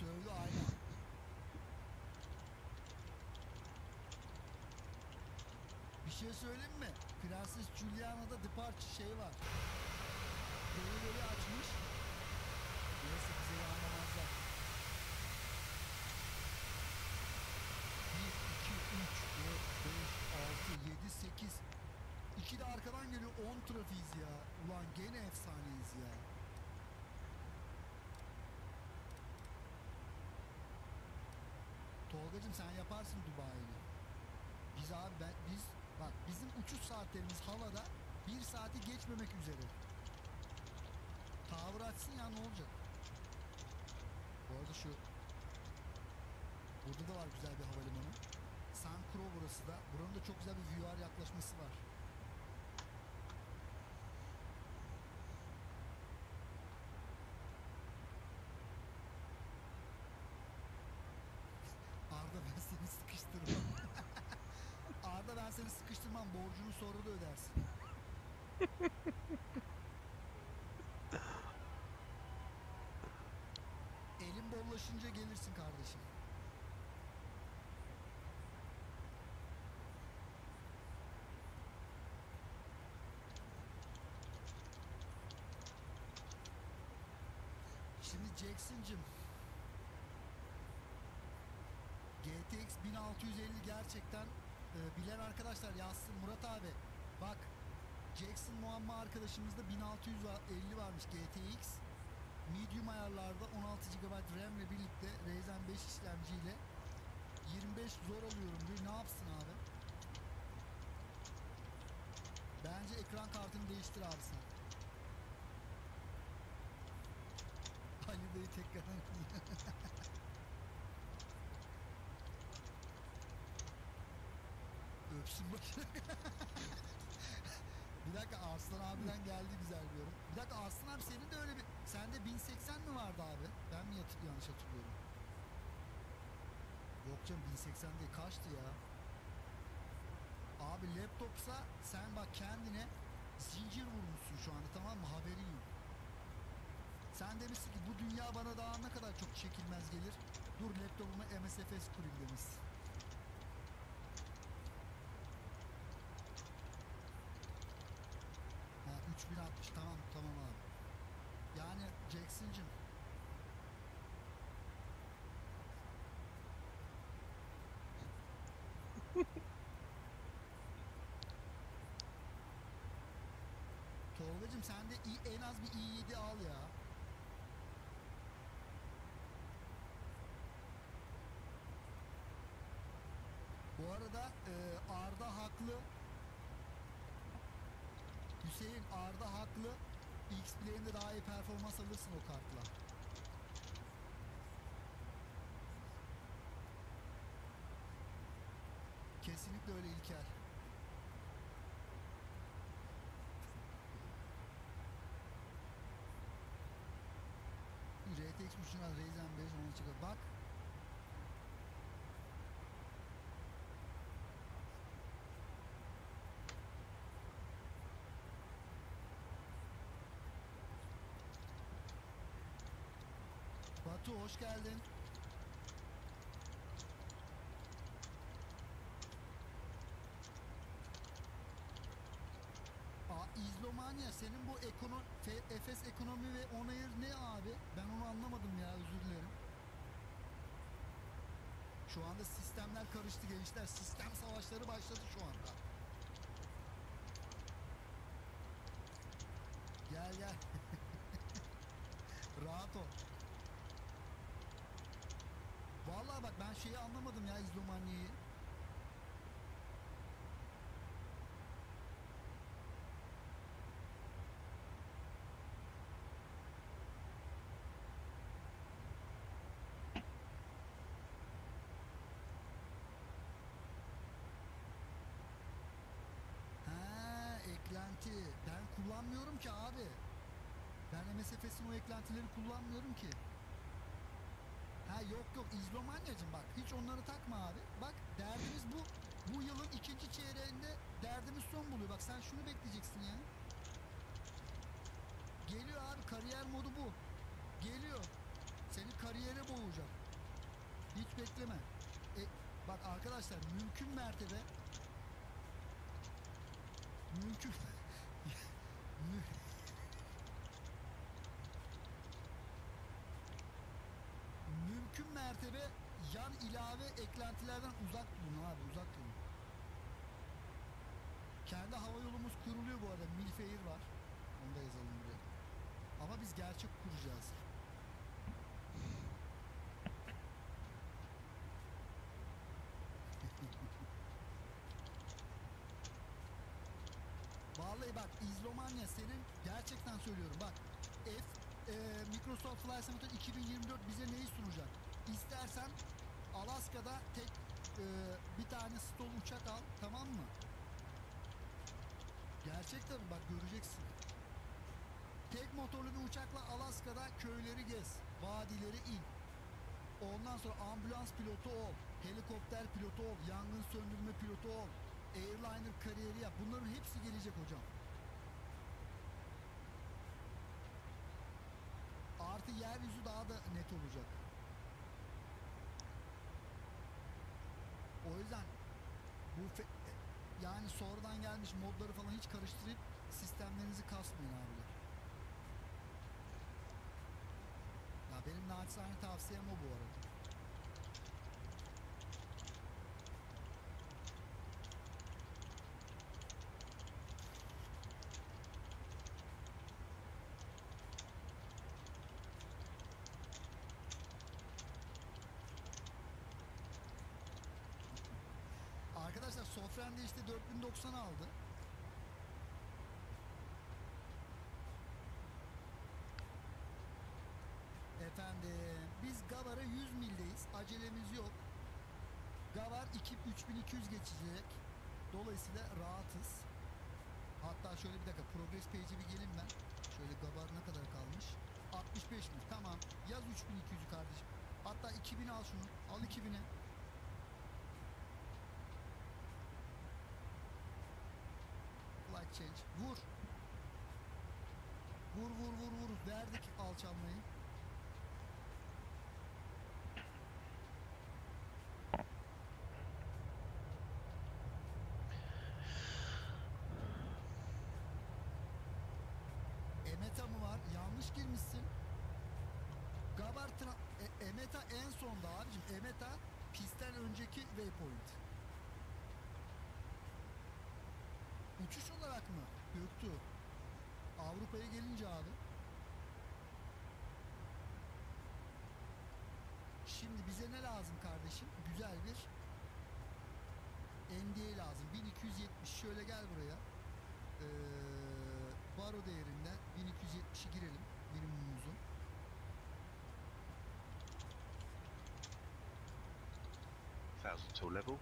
Sövdü aynen. Bir şey söyleyeyim mi? Prenses Juliana'da Departure şey var. Devreleri açmış. Neyse bize anlamazlar. 1, 2, 3, 4, 5, 6, 7, 8. İki de arkadan geliyor 10 trafiğiz ya. Ulan gene efsaneyiz ya. Tolgacım sen yaparsın Dubai'ni. Biz abi ben, biz bak bizim uçuş saatlerimiz havada bir saati geçmemek üzere. Tavır açsın ya ne olacak? Bu arada şu Burada da var güzel bir havalimanı. San Crow burası da. Buranın da çok güzel bir VR yaklaşması var. Arda ben seni sıkıştırmam. Arda ben seni sıkıştırmam. Borcunu sonra da ödersin. Elin bollaşınca gelirsin kardeşim. Şimdi Jackson'cım GTX 1650 gerçekten e, bilen arkadaşlar yazsın. Murat abi bak Jackson Muamma arkadaşımızda 1650 varmış GTX medium ayarlarda 16 GB RAM ile birlikte Ryzen 5 işlemciyle 25 zor alıyorum diyor ne yapsın abi bence ekran kartını değiştir abi sen Ali Bey tekrardan Öpsün bakayım. bir dakika Arslan abiden geldi güzel bir yorum. Bir dakika Arslan abi senin de öyle bir... Sende 1080 mi vardı abi? Ben mi yat- yanlış hatırlıyorum? Yok canım 1080 değil kaçtı ya? Abi laptopsa sen bak kendine zincir vurmuşsun şu anda tamam mı? Haberin yok. Sen demişsin ki bu dünya bana daha ne kadar çok çekilmez gelir. Dur laptopuma MSFS kurayım demişsin. Ha 3060 tamam tamam abi. Yani Jackson'cım Tolgacım sen de i- en az bir i7 al ya. Bu arada e, Arda haklı. Hüseyin Arda haklı. X-Play'inde daha iyi performans alırsın o kartla. Kesinlikle öyle İlker. 3'ün Ryzen 5 ona çıkıyor. Bak Batu hoş geldin. Aa, İzlomanya senin bu ekono F- Efes ekonomi ve onayır ne abi? Ben onu anlamadım ya özür dilerim. Şu anda sistemler karıştı gençler. Sistem savaşları başladı şu anda. Gel gel. Rahat ol. Vallahi bak ben şeyi anlamadım ya izlomanyayı. Ha, kullanmıyorum ki abi. Ben MSFS'in o eklentileri kullanmıyorum ki. Ha yok yok izlomanyacım bak hiç onları takma abi. Bak derdimiz bu. Bu yılın ikinci çeyreğinde derdimiz son buluyor. Bak sen şunu bekleyeceksin ya. Geliyor abi kariyer modu bu. Geliyor. Seni kariyere boğacak. Hiç bekleme. E, bak arkadaşlar mümkün mertebe mümkün Mü- mümkün mertebe yan ilave eklentilerden uzak durun abi uzak durun. Kendi hava yolumuz kuruluyor bu arada. Milfeir var. Onu da yazalım buraya. Ama biz gerçek kuracağız. Vallahi bak İzlomanya senin gerçekten söylüyorum bak F e, Microsoft Flight Simulator 2024 bize neyi sunacak? İstersen Alaska'da tek e, bir tane stol uçak al tamam mı? Gerçek tabii bak göreceksin. Tek motorlu bir uçakla Alaska'da köyleri gez, vadileri in. Ondan sonra ambulans pilotu ol, helikopter pilotu ol, yangın söndürme pilotu ol, airliner kariyeri yap. Bunların hepsi gelecek hocam. Artı yeryüzü daha da net olacak. O yüzden bu yani sonradan gelmiş modları falan hiç karıştırıp sistemlerinizi kasmayın abiler. Ya benim naçizane tavsiyem o bu arada. Sofren'de işte 4090 aldı. Efendim biz Gavar'a 100 mildeyiz. Acelemiz yok. Gavar 2 3200 geçecek. Dolayısıyla rahatız. Hatta şöyle bir dakika progress page'e bir gelin ben. Şöyle Gavar ne kadar kalmış? 65 mi? Tamam. Yaz 3200'ü kardeşim. Hatta 2000 al şunu. Al 2000'i. Flight change. Vur. Vur vur vur vur. Verdik alçalmayı. Emeta mı var? Yanlış girmişsin. Gabar tra- E- Emeta en sonda abicim. Emeta pistten önceki waypoint. Uçuş olarak Göktuğ. Avrupa'ya gelince abi. Şimdi bize ne lazım kardeşim? Güzel bir NDA lazım. 1270 şöyle gel buraya. Ee, baro değerinden 1270'i girelim minimumumuzu. Thousand level.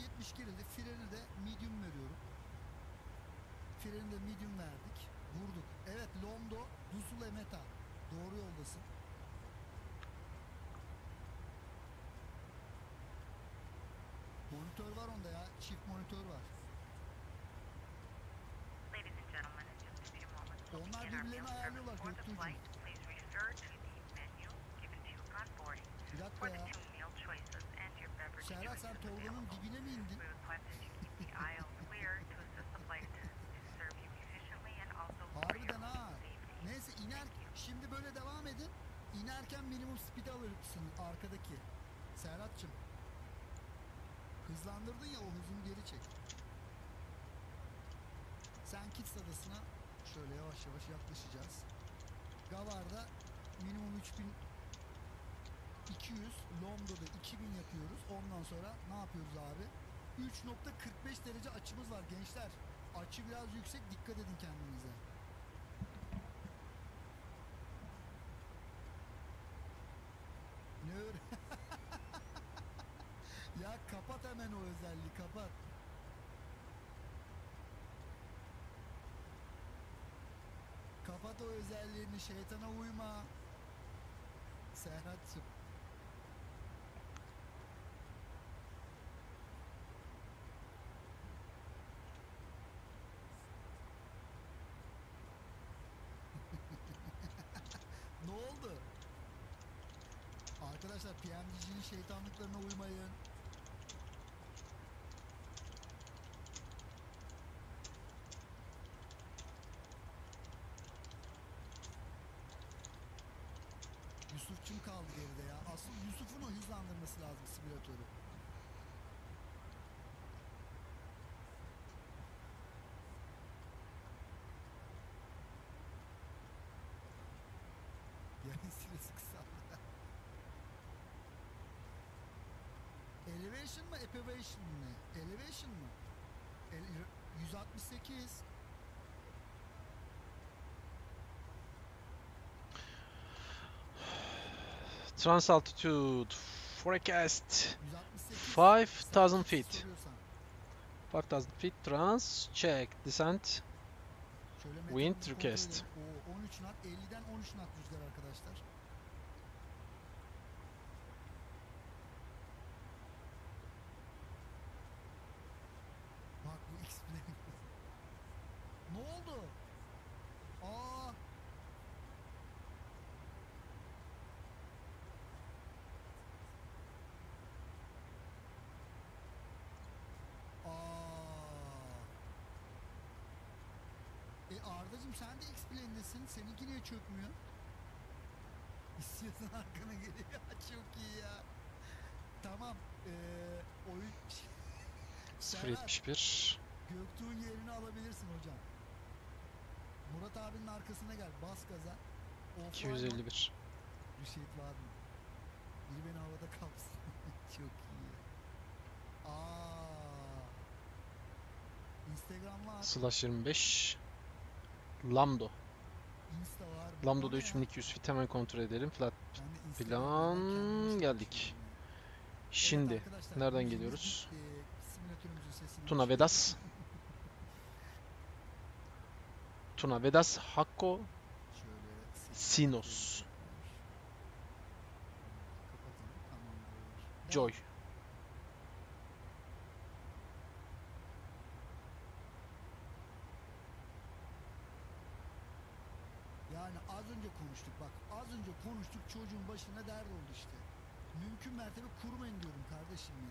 Hı. 1270 girildi. Freni de medium veriyorum. Freni de medium verdik. Vurduk. Evet Londo, Dusul Emeta. Doğru yoldasın. Monitör var onda ya. Çift monitör var. Onlar birbirlerini ayarlıyorlar Göktuğ'cum. Bir dakika ya. two meal choices and Serhat sen available. dibine mi indin? Harbiden ha. Neyse iner. Şimdi böyle devam edin. İnerken minimum speed alırsın arkadaki. Serhat'cığım. Hızlandırdın ya o hızını geri çek. Sen Kids adasına şöyle yavaş yavaş yaklaşacağız. Gavar'da minimum 3000 200, Lomdo'da 2000 yapıyoruz. Ondan sonra ne yapıyoruz abi? 3.45 derece açımız var gençler. Açı biraz yüksek dikkat edin kendinize. Ne öyle? ya kapat hemen o özelliği kapat. Kapat o özelliğini şeytana uyma. Serhat'cığım. ne oldu? Arkadaşlar PMG'nin şeytanlıklarına uymayın. Yusufçum kaldı geride ya. Asıl Yusuf'un o hızlandırması lazım simülatörü. Elevation mı, Elevation mı? Elevation mı? El- 168. Trans altitude forecast 168. 5000 feet. Soruyorsan. 5000 feet trans check descent Wind request. edelim. Oo, 13 knot 50'den 13 knot rüzgar arkadaşlar. Bak bu X-Plane. ne oldu? Aa. Aa. E Arda'cığım sen de Seninki niye çökmüyor? İstiyorsan arkana geliyor. Çok iyi ya. Tamam. Ee, oyun... Serhat, 071 Göktuğ'un yerini alabilirsin hocam. Murat abinin arkasına gel. Bas gaza. Offline ol. 251 Rüşit var mı? Biri beni havada kapsın. Çok iyi. Aa. Instagram var. slash 25 Lambdo Ya? 3200 feet hemen kontrol edelim flat Plan geldik. Şimdi nereden geliyoruz? Tuna. Vedas Tuna Vedas Hakko Sinos. Joy Yani az önce konuştuk bak. Az önce konuştuk çocuğun başına dert oldu işte. Mümkün mertebe kurmayın diyorum kardeşim ya.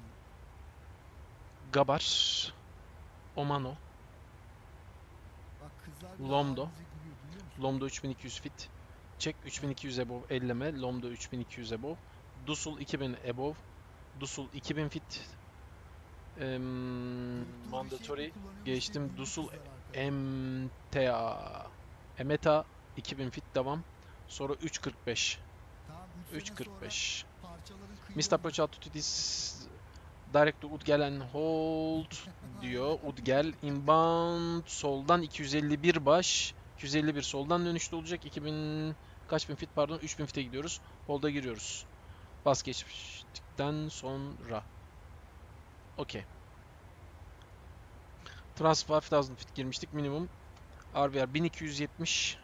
Gabar Omano Bak Lomdo. gülüyor? Lomdo 3200 feet Çek 3200 above elleme Lomdo 3200 above Dusul 2000 above Dusul 2000 feet Em, Göktuğ bir şey mandatory geçtim. Dusul. MTA Emeta 2000 feet devam sonra 345 Tamam, üç sene sonra 345 parçaların kıyı Mr. oldu. Approach altitude is direct to Udgel hold diyor. Udgel inbound soldan 251 baş 251 soldan dönüşte olacak 2000 kaç bin fit pardon 3000 fite gidiyoruz. Hold'a giriyoruz. Bas geçtikten sonra Okey. Transfer 5000 fit girmiştik minimum. RVR 1270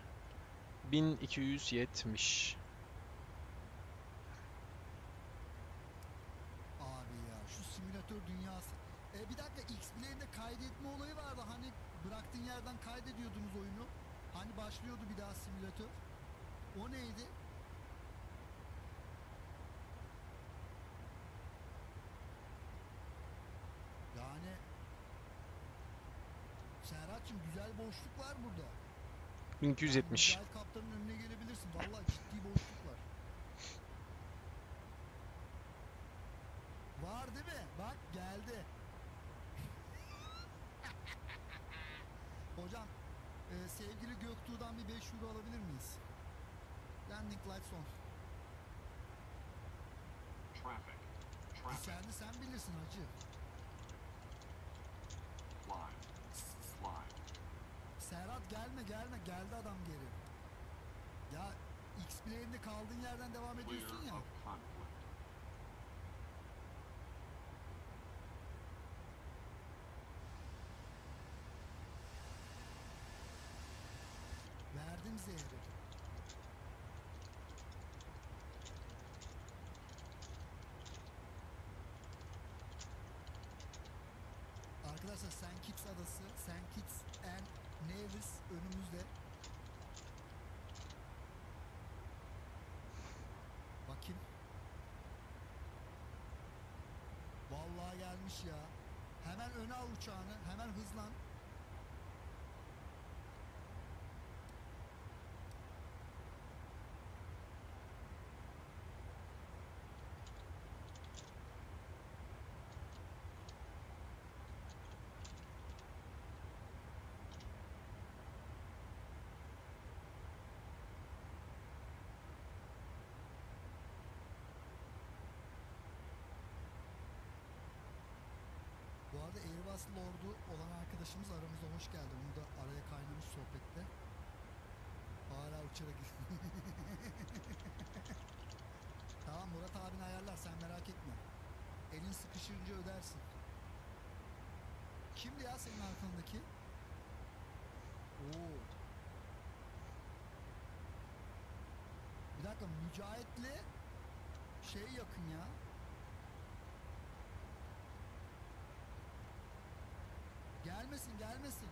1270 Abi ya şu simülatör dünyası. E bir dakika X-Plane'de kaydetme olayı vardı. Hani bıraktığın yerden kaydediyordunuz oyunu. Hani başlıyordu bir daha simülatör. O neydi? Yani Serhat'cığım güzel boşluk var burada. 1270 Yani kaptanın önüne gelebilirsin. Vallahi ciddi boşluk var. Var değil mi? Bak geldi. Hocam e, sevgili Göktuğ'dan bir 5 euro alabilir miyiz? Landing lights on. Traffic. Traffic. Sen de sen bilirsin hacı. Line. Line. Serhat gelme gelme geldi adam geri. Ya X-Play'inde kaldığın yerden devam ediyorsun ya. Verdim zehri. Arkadaşlar St. Kitts adası, St. Kitts and Nevis önümüzde. Bakayım. Vallahi gelmiş ya. Hemen öne al uçağını, hemen hızlan. Airbus Lord'u olan arkadaşımız aramızda hoş geldi. Onu da araya kaynamış sohbette. Hala uçarak Tamam Murat abin ayarlar sen merak etme. Elin sıkışınca ödersin. Kimdi ya senin arkandaki? Oo. Bir dakika Mücahit'le şey yakın ya. Gelmesin gelmesin.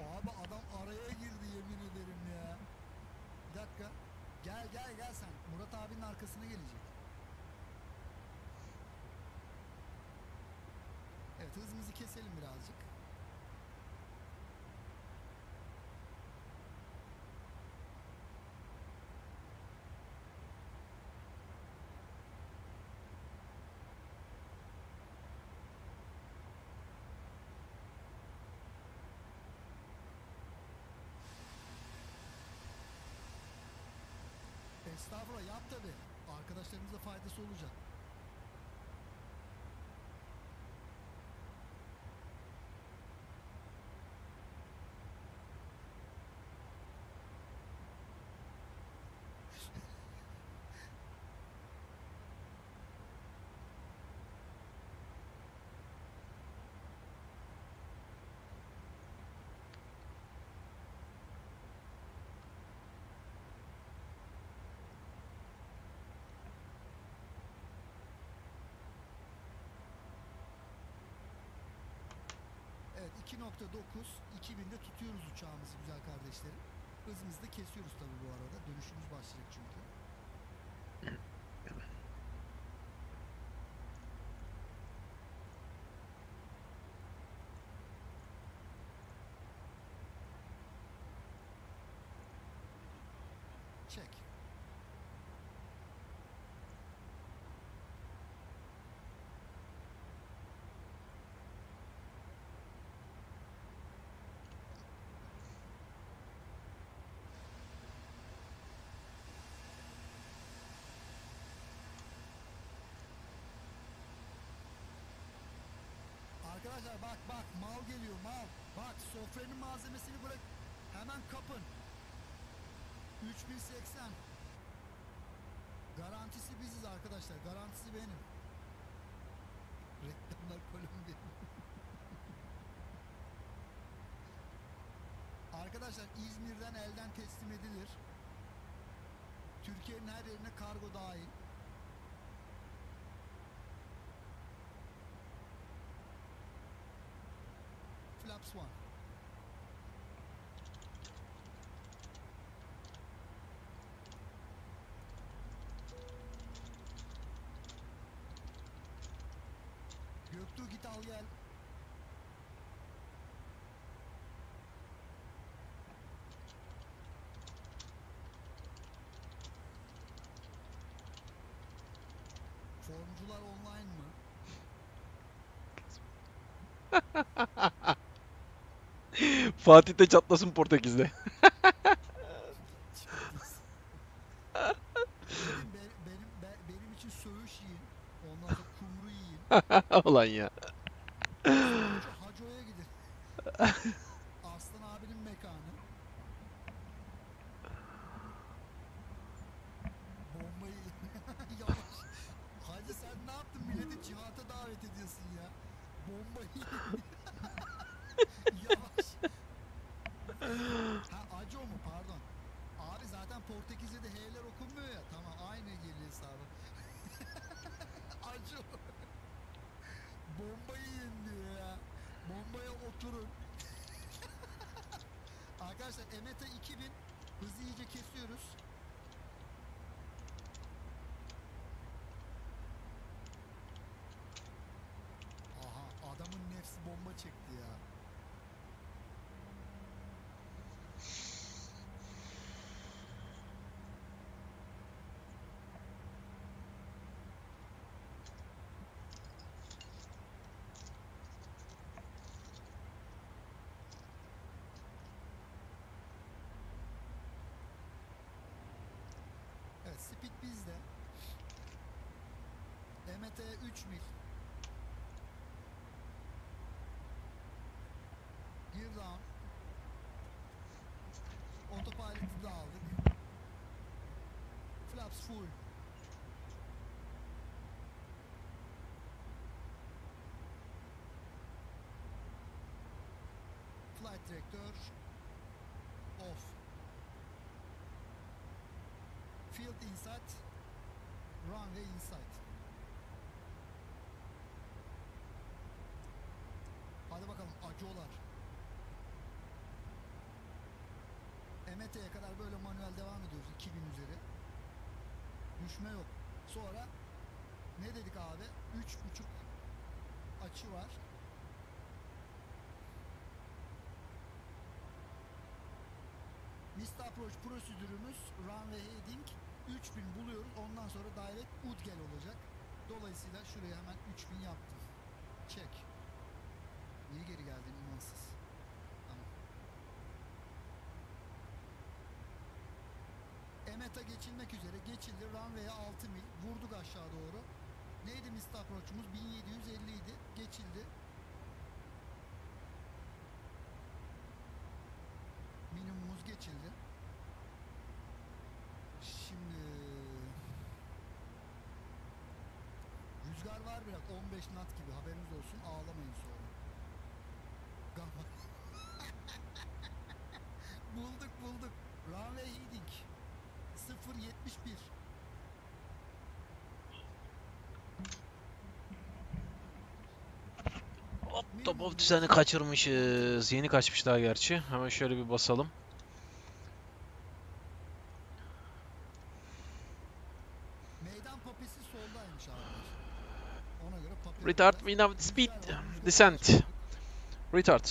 Abi adam araya girdi yemin ederim ya. Bir dakika. Gel gel gel sen. Murat abinin arkasına gelecek. Evet hızımızı keselim birazcık. Estağfurullah yap tabi. Arkadaşlarımıza faydası olacak. Evet 2.9 2000'de tutuyoruz uçağımızı güzel kardeşlerim. Hızımızı da kesiyoruz tabi bu arada. Dönüşümüz başlayacak çünkü. Çek. Arkadaşlar bak bak mal geliyor mal. Bak sofranın malzemesini bırak. Hemen kapın. 3080. Garantisi biziz arkadaşlar. Garantisi benim. Reklamlar Kolombiya. arkadaşlar İzmir'den elden teslim edilir. Türkiye'nin her yerine kargo dahil. Flaps 1. Göktuğ git al gel. Formcular online mı? Fatih de çatlasın Portekiz'de. benim, benim, benim için söğüş yiyin. Ondan sonra kumru yiyin. Olan ya. MT'ye kadar böyle manuel devam ediyoruz 2000 üzeri. Düşme yok. Sonra ne dedik abi? 3.5 açı var. Mist approach prosedürümüz runway heading 3000 buluyoruz. Ondan sonra direct Udgel olacak. Dolayısıyla şuraya hemen 3000 yaptım. Check. Niye geri geldin imansız? Tamam. Emeta geçilmek üzere geçildi. Runway'e 6 mil. Vurduk aşağı doğru. Neydi mist approach'umuz? 1750 idi. Geçildi. Minimumumuz geçildi. Şimdi rüzgar var biraz 15 knot gibi haberiniz olsun ağlamayın sonra. Gamma. bulduk bulduk. Runway heading 071. Of düzeni kaçırmışız. Yeni kaçmış daha gerçi. Hemen şöyle bir basalım. Meydan papisi soldaymış abi. Ona göre papi Retard of speed. Descent. Retard.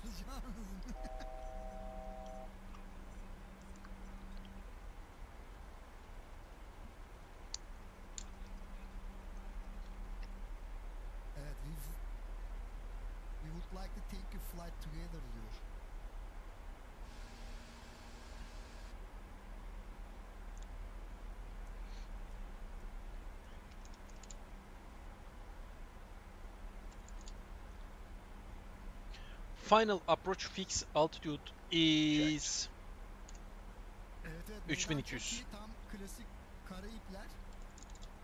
We would like to take a flight together diyor. Final approach fix altitude is Evet evet. 3200. meydan çok iyi, Tam klasik Karayipler.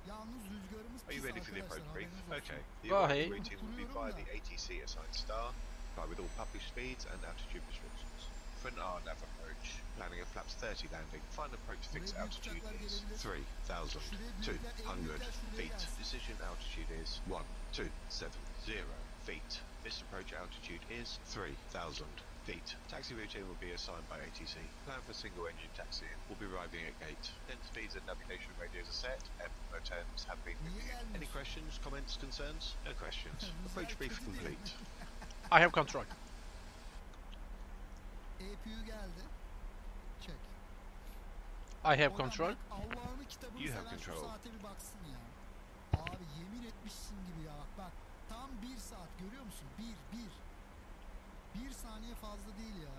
Yalnız rüzgarımız Are you ready for the approach brief? Okay. The Go arrival ahead. routine will be via the ATC assigned star, fly with all published speeds and altitude restrictions. Front R nav approach, planning a flaps 30 landing. Final approach fix altitude is 3,200 feet. Decision altitude is 1270 feet. This approach altitude is 3,000 feet. Taxi routine will be assigned by ATC. Plan for single engine taxiing. will be arriving at gate. Then speeds and navigation radios are set and terms have been reviewed. Any questions, comments, concerns? No questions. Approach brief complete. I have control. APU geldi. Check. I have control. bak, Allah'ını kitabını You have control. Bir saat görüyor musun? Bir, bir. Bir saniye fazla değil ya.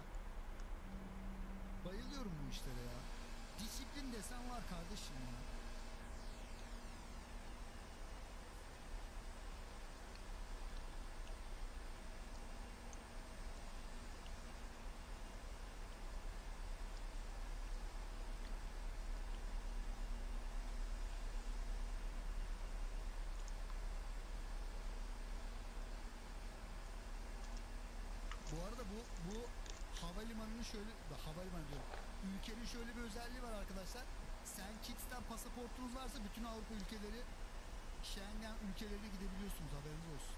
Bayılıyorum bu işlere ya. Disiplin desen var kardeşim ya. Bu arada bu bu havalimanının şöyle havalimanı diyorum. Ülkenin şöyle bir özelliği var arkadaşlar. Sen Kids'ten pasaportunuz varsa bütün Avrupa ülkeleri Schengen ülkelerine gidebiliyorsunuz haberiniz olsun.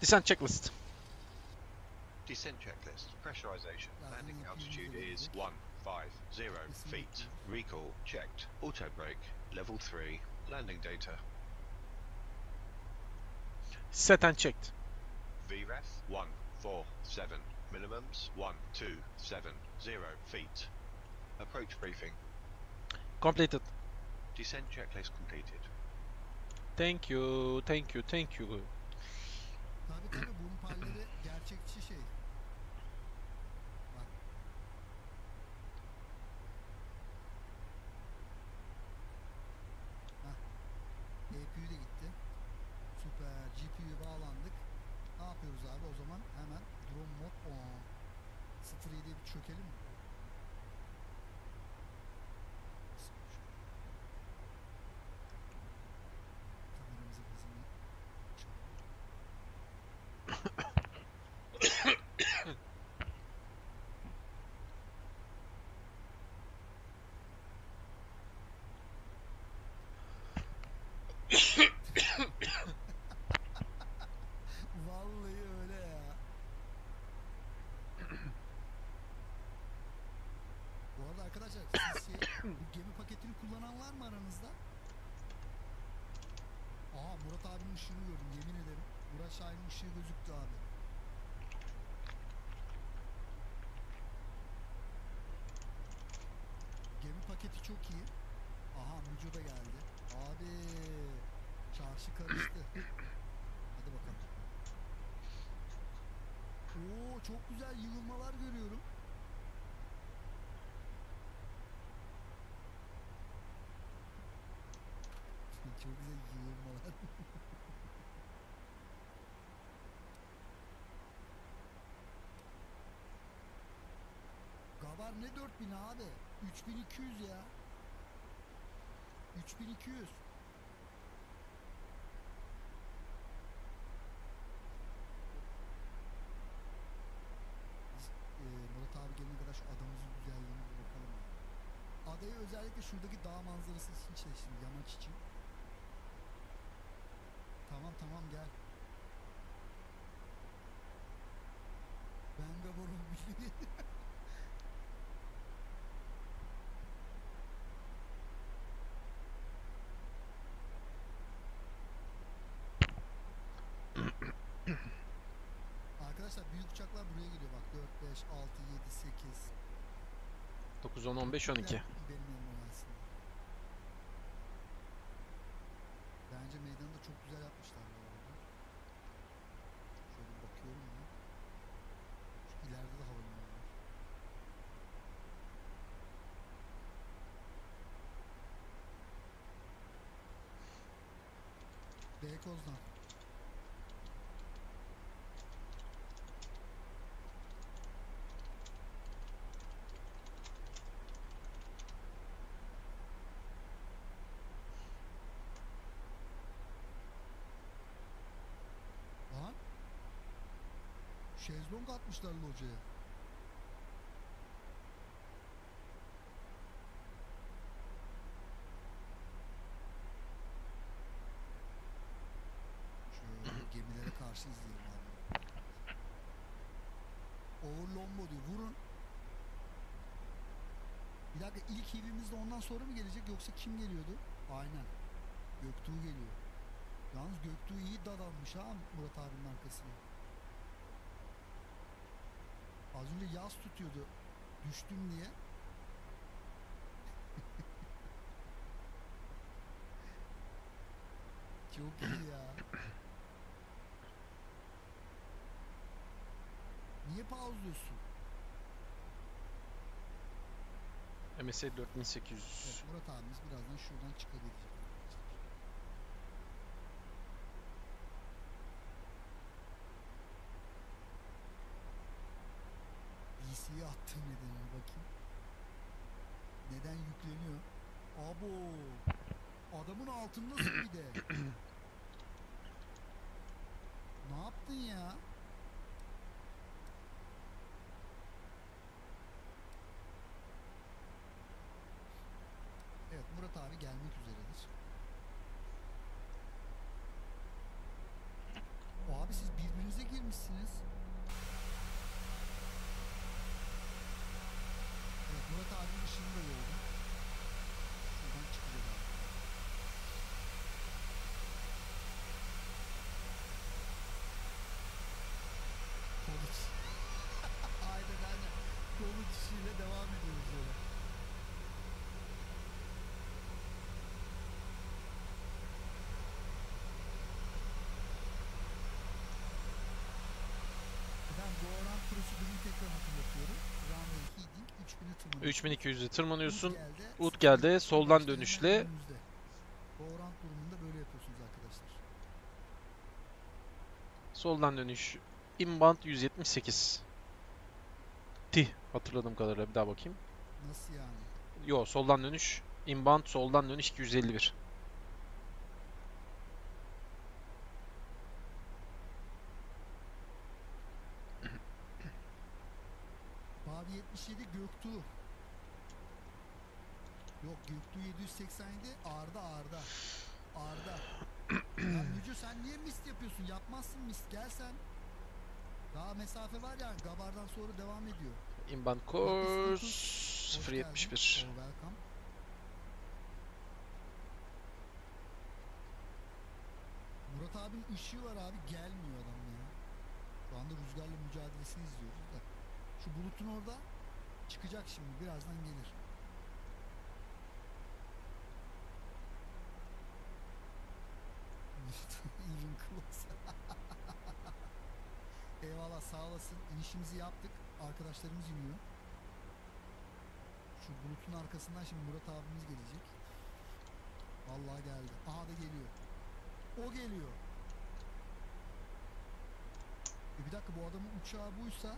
Descent checklist. Descent checklist. Pressurization. Landing altitude is will. 150 Listen, feet. Recall checked. Auto brake. Level 3. Landing data. Set and checked. VREF 147. Minimums 1270 feet. Approach briefing. Completed. Descent checklist completed. Thank you, thank you, thank you. Vallahi öyle ya. Bu arada arkadaşlar şey, bu gemi paketini kullanan var mı aranızda? Aha Murat abinin ışığını gördüm yemin ederim. Murat Şahin'in ışığı gözüktü abi. Gemi paketi çok iyi. Aha Müco da geldi. Abi çarşı karıştı. Hadi bakalım. Oo çok güzel yığılmalar görüyorum. çok güzel yığılmalar. Gabar ne 4000 abi? 3200 ya. 3200. Biz, e, Murat abi gelene kadar şu adamımızın güzelliğine bir bakalım. Adayı özellikle şuradaki dağ manzarası için seçtim. Yamaç için. Tamam tamam gel. Ben Gabar'ım Arkadaşlar büyük uçaklar buraya geliyor bak 4, 5, 6, 7, 8. 9, 10, 15, 12. Benim yanıma gelsin. Bence meydanı da çok güzel yapmışlar bu arada. Şöyle bir bakıyorum ya. Şu ileride de havalimanı var. Beykoz'dan. Lan. Şezlong atmışlar locaya. Şöyle gemilere karşı izleyelim abi. Overlombo diyor. Vurun. Bir dakika ilk hivimiz de ondan sonra mı gelecek yoksa kim geliyordu? Aynen. Göktuğ geliyor. Yalnız Göktuğ iyi dadanmış ha Murat abinin arkasına. Az önce yaz tutuyordu. Düştüm diye. Çok iyi ya. Niye pauzluyorsun? MSI 4800. Evet, Murat abimiz birazdan şuradan çıkabilecek arkadaşlar. DC'ye attım nedenine bakayım. Neden yükleniyor? Abo. Adamın altındasın bir de. ne yaptın ya? Evet Murat abi gelmek üzeredir. O abi siz birbirinize girmişsiniz. Evet Murat abinin ışığını da gördüm. Şuradan çıkacak abi. Koluç. aynen aynen. Koluç işiyle devam ediyoruz böyle. Ben bu oran prosedürünü tekrar hatırlatıyorum. Runway heading 3000'e tırmanıyor. 3200'e tırmanıyorsun. Utgel'de sıfır soldan dönüşle soldan dönüş. Inbound 178. Tih hatırladığım kadarıyla bir daha bakayım. Nasıl yani? Yo soldan dönüş. Inbound soldan dönüş 251. Babi 77 Göktuğ. Yok Göktuğ 787 Arda Arda. Arda. ya Mücü sen niye mist yapıyorsun? Yapmazsın mist. Gel sen. Daha mesafe var ya. Gabar'dan sonra devam ediyor. Inbound course geldin. 071. Oh, welcome. Murat abinin ışığı var abi gelmiyor adam ya. Şu anda rüzgarla mücadelesini izliyoruz da. Şu bulutun orada çıkacak şimdi birazdan gelir. Even close. Eyvallah sağ olasın. İnişimizi yaptık. Arkadaşlarımız iniyor. Şu bulutun arkasından şimdi Murat abimiz gelecek. Vallahi geldi. Aha da geliyor. O geliyor. E bir dakika bu adamın uçağı buysa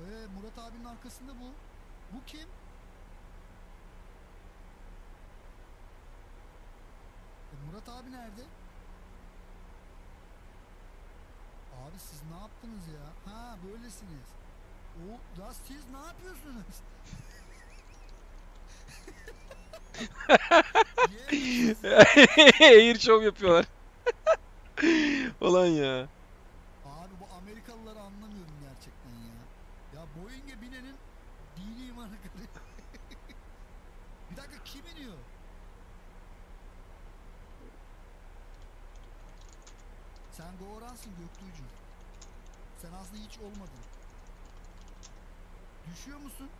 ee, Murat abinin arkasında bu. Bu kim? E, Murat abi nerede? Abi siz ne yaptınız ya? Ha böylesiniz. O, ya siz ne yapıyorsunuz? Air show yapıyorlar. Ulan ya. Abi bu Amerikalıları anlamıyorum gerçekten ya. Ya Boeing'e binenin dini imanı kırıyor. bir dakika kim iniyor? Goransın Göktuğcu. Sen aslında hiç olmadın. Düşüyor musun?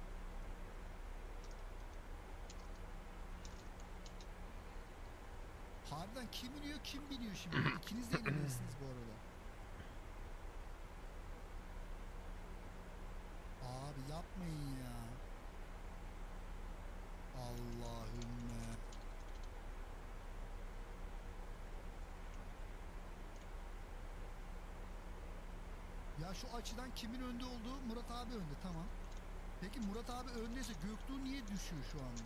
Harbiden kim iniyor kim biniyor şimdi? İkiniz de inmelisiniz bu arada. Abi yapmayın ya. Allahümme. Ya şu açıdan kimin önde olduğu Murat abi önde tamam. Peki Murat abi öndeyse Göktuğ niye düşüyor şu anda?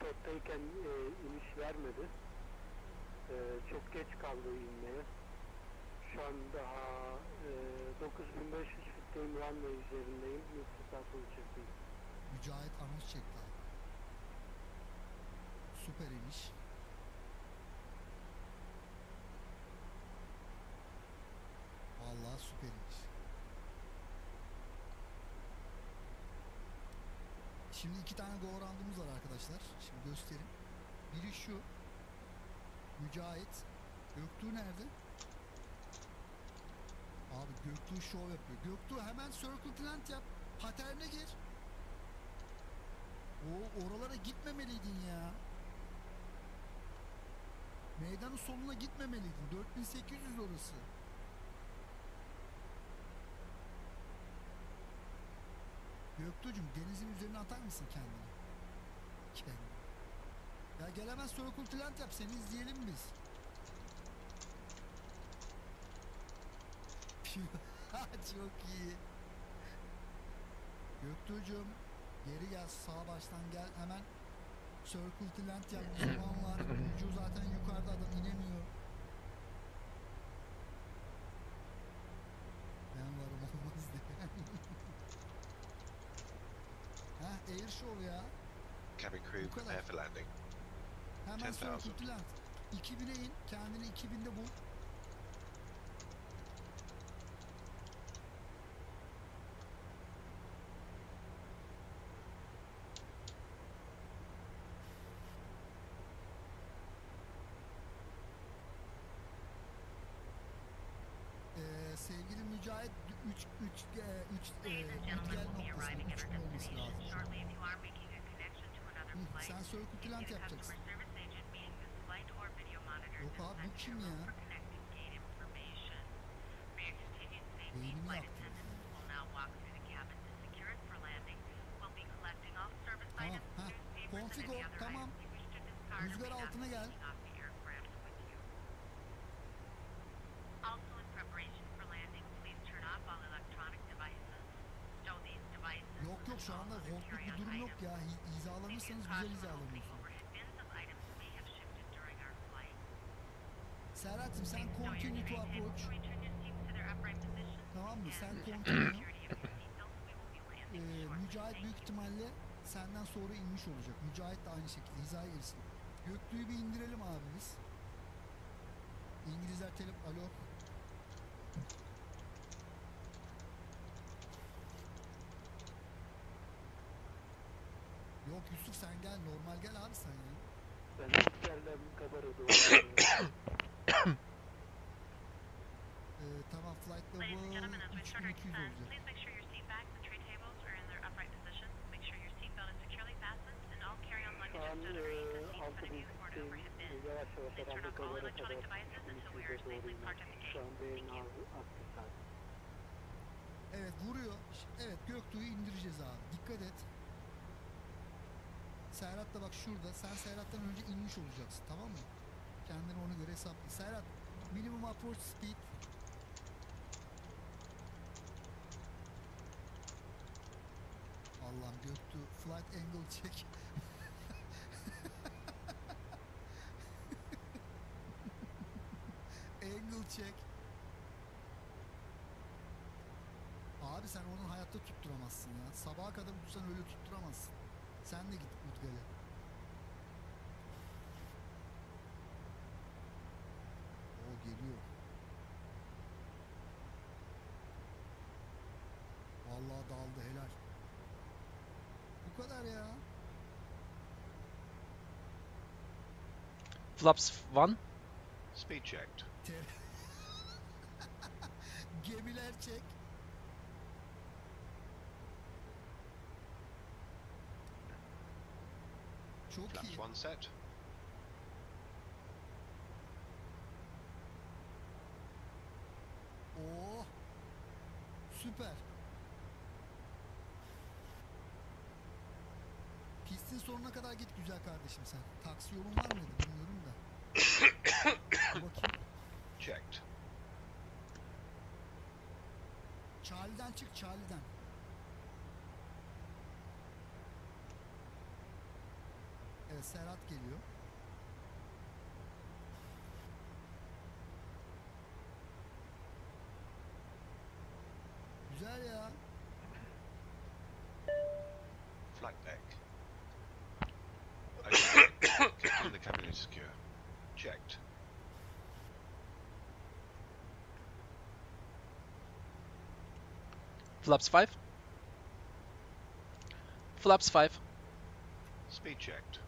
Tottayken e, iniş vermedi. E, çok geç kaldı inmeye. Şu an daha e, 9500 fitteyim runway üzerindeyim. Müstesat uçaktayım. Mücahit anons çekti. Süper iniş. Vallahi süper iniş. Şimdi iki tane go round'umuz var arkadaşlar. Şimdi göstereyim. Biri şu. Mücahit. Göktuğ nerede? Abi Göktuğ şov yapıyor. Göktuğ hemen circle plant yap. Paterne gir. O oralara gitmemeliydin ya. Meydanın soluna gitmemeliydin. 4800 orası. Göktuğ'cum denizin üzerine atar mısın kendini? Kendini. Ya gelemez Circle Plant yap seni izleyelim biz. Çok iyi. Göktuğ'cum geri gel sağ baştan gel hemen Circle Plant yap zaman var. Ucu zaten yukarıda adam inemiyor. Ben varım olmaz diye. Heh air show ya. Cabin crew, prepare for landing. Hemen 10,000. Circle Plant. 2000'e in. Kendini 2000'de bul. Ee, sevgili Mücahit 3 3 3 Ladies and gentlemen, we'll be arriving at our destination shortly. If you are making a connection to another Hı, flight, sen Circle please Plant get a yapacaksın. customer service agent meeting this flight or video monitor Yok abi, bu kim ya? for connecting gate information. For your continued safety, Beynimi flight yaktı. attendants will now walk through the cabin to secure it for landing. We'll be collecting all service Tamam, items, ha, newspapers, and config any ol, other tamam. items you wish to discard or Rüzgar may not altına be gel. taking off the aircraft with you. Also, in preparation for landing, please turn off all electronic devices. Stow these devices. Yok yok şu and all anda other holdluk bir carry-on durum yok items. ya. Hi- Hizalanırsanız güzel Caution when opening hizalanıyorsun. overhead bins of items may have shifted during our flight. Serhat'cığım sen Please stow your continue to tray tables approach. to return your seats to their upright positions. Tamam mı? And Sen check the continue. security of your seatbelts. We will be landing Ee. Mücahit büyük ihtimalle senden sonra inmiş olacak. Mücahit de aynı şekilde hizaya girsin. Göktüğü bir indirelim abi biz. İngilizler telef... Alo. Yusuf sen gel normal gel abi sen ya. Ben askerlerim ödüyorum. Ee, tamam flight level gentlemen, as we start our 3200 descent, olacak. please make sure your seat backs and tray tables are in their upright positions. Make sure your seatbelt is securely fastened and all carry-on Şu luggage an is stowed underneath the eee, seat in altı front of bin you or to fitteyim. overhead bins. Yavaş yavaş herhalde electronic kadar Şu an beyin ağzı aktif zaten. Evet vuruyor. Evet Göktuğ'u indireceğiz abi. Dikkat et. Serhat da bak şurada. Sen Serhat'tan önce inmiş olacaksın tamam mı? Kendini ona göre hesapla. Serhat minimum approach speed. Allah'ım Göktuğ flight angle check. angle check. Abi sen onu hayatta tutturamazsın ya. Sabaha kadar tutsan öyle tutturamazsın. Sen de git Utgal'e. O geliyor. Vallahi daldı helal. Bu kadar ya. Flaps 1. Speed checked. Gemiler çek. Çok Flaps iyi. one set. Oo. Süper. Pistin sonuna kadar git güzel kardeşim sen. Taksi yolun var mıydı bilmiyorum da. Bakayım. Checked. Charlie'den çık Charlie'den. Serhat geliyor. Güzel ya. Flight deck. Okay. The cabin is secure. Checked. Flaps 5. Flaps 5. Speed checked.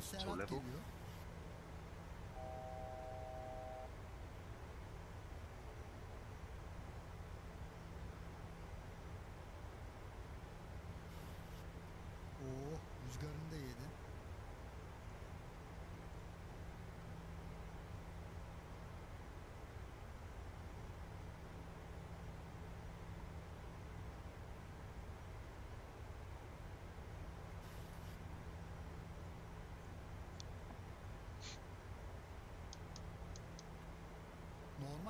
Evet, Thousand to Serhat level. geliyor. Oo, rüzgarını da yedi.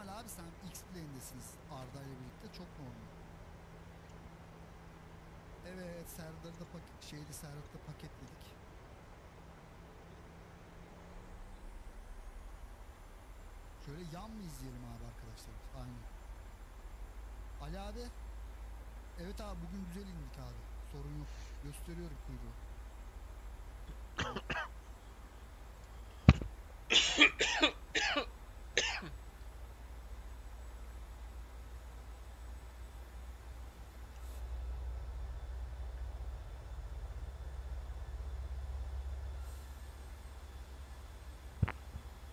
Normal abi sen X-Plane'desiniz Arda ile birlikte çok normal. Evet Serdar'ı da pak şeydi Serhat'ı da paketledik. Şöyle yan mı izleyelim abi arkadaşlar? Aynen. Ali abi. Evet abi bugün güzel indik abi. Sorun yok. Gösteriyorum kuyruğu.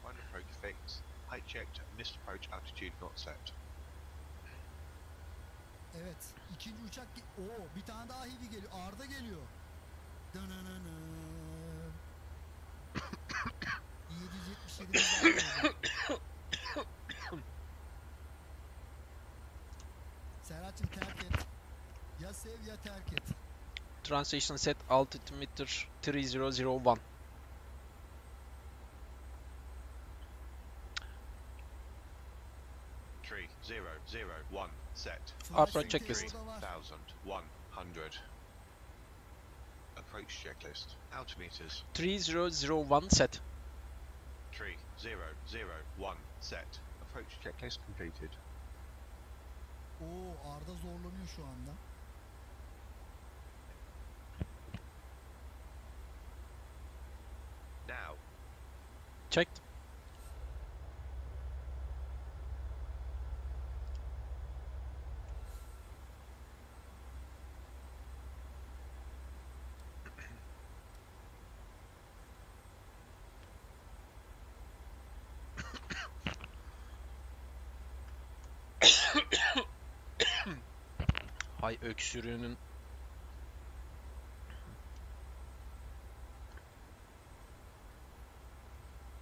One approach fixed. Height checked. Missed approach altitude not set. Evet. ikinci uçak ge- Oo bir tane daha heavy geliyor. Arda geliyor. Dönönönö. 777 bir daha geliyor. Serhat'cığım terk et. Ya sev ya terk et. Translation set altimeter 3001. Three zero zero one set. Upright Flight checklist. Center'da var. Thousand one hundred. Approach checklist. Altimeters. 3001 set. Three zero zero one set. Approach checklist completed. Oo Arda zorlanıyor şu anda. Now, Checked. Öksürüğünün.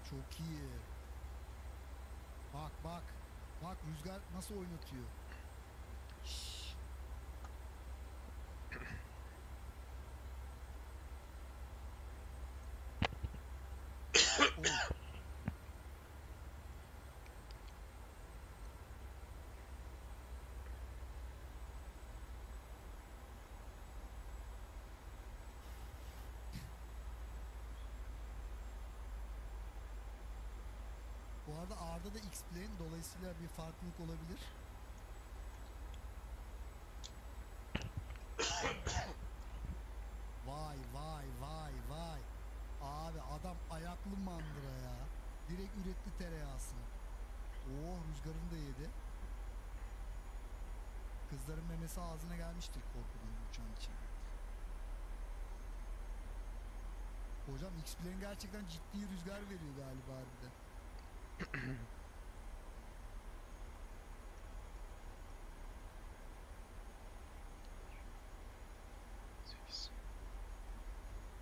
Çok iyi. Bak bak. Bak rüzgar nasıl oynatıyor. Bu arada A'da da X-Plane dolayısıyla bir farklılık olabilir. Vay vay vay vay. Abi adam ayaklı mandıra ya. Direkt üretti tereyağısını. Oo rüzgarını da yedi. Kızların memesi ağzına gelmiştir korkudan uçan için. Hocam X-Plane gerçekten ciddi rüzgar veriyor galiba harbiden.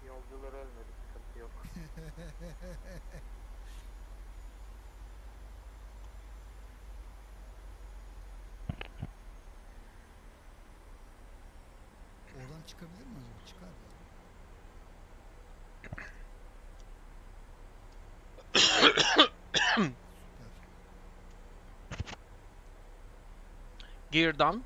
Yolcular ölmedi, sıkıntı yok. Oradan çıkabilir mi acaba? Çıkar ya. Süper. Gear down.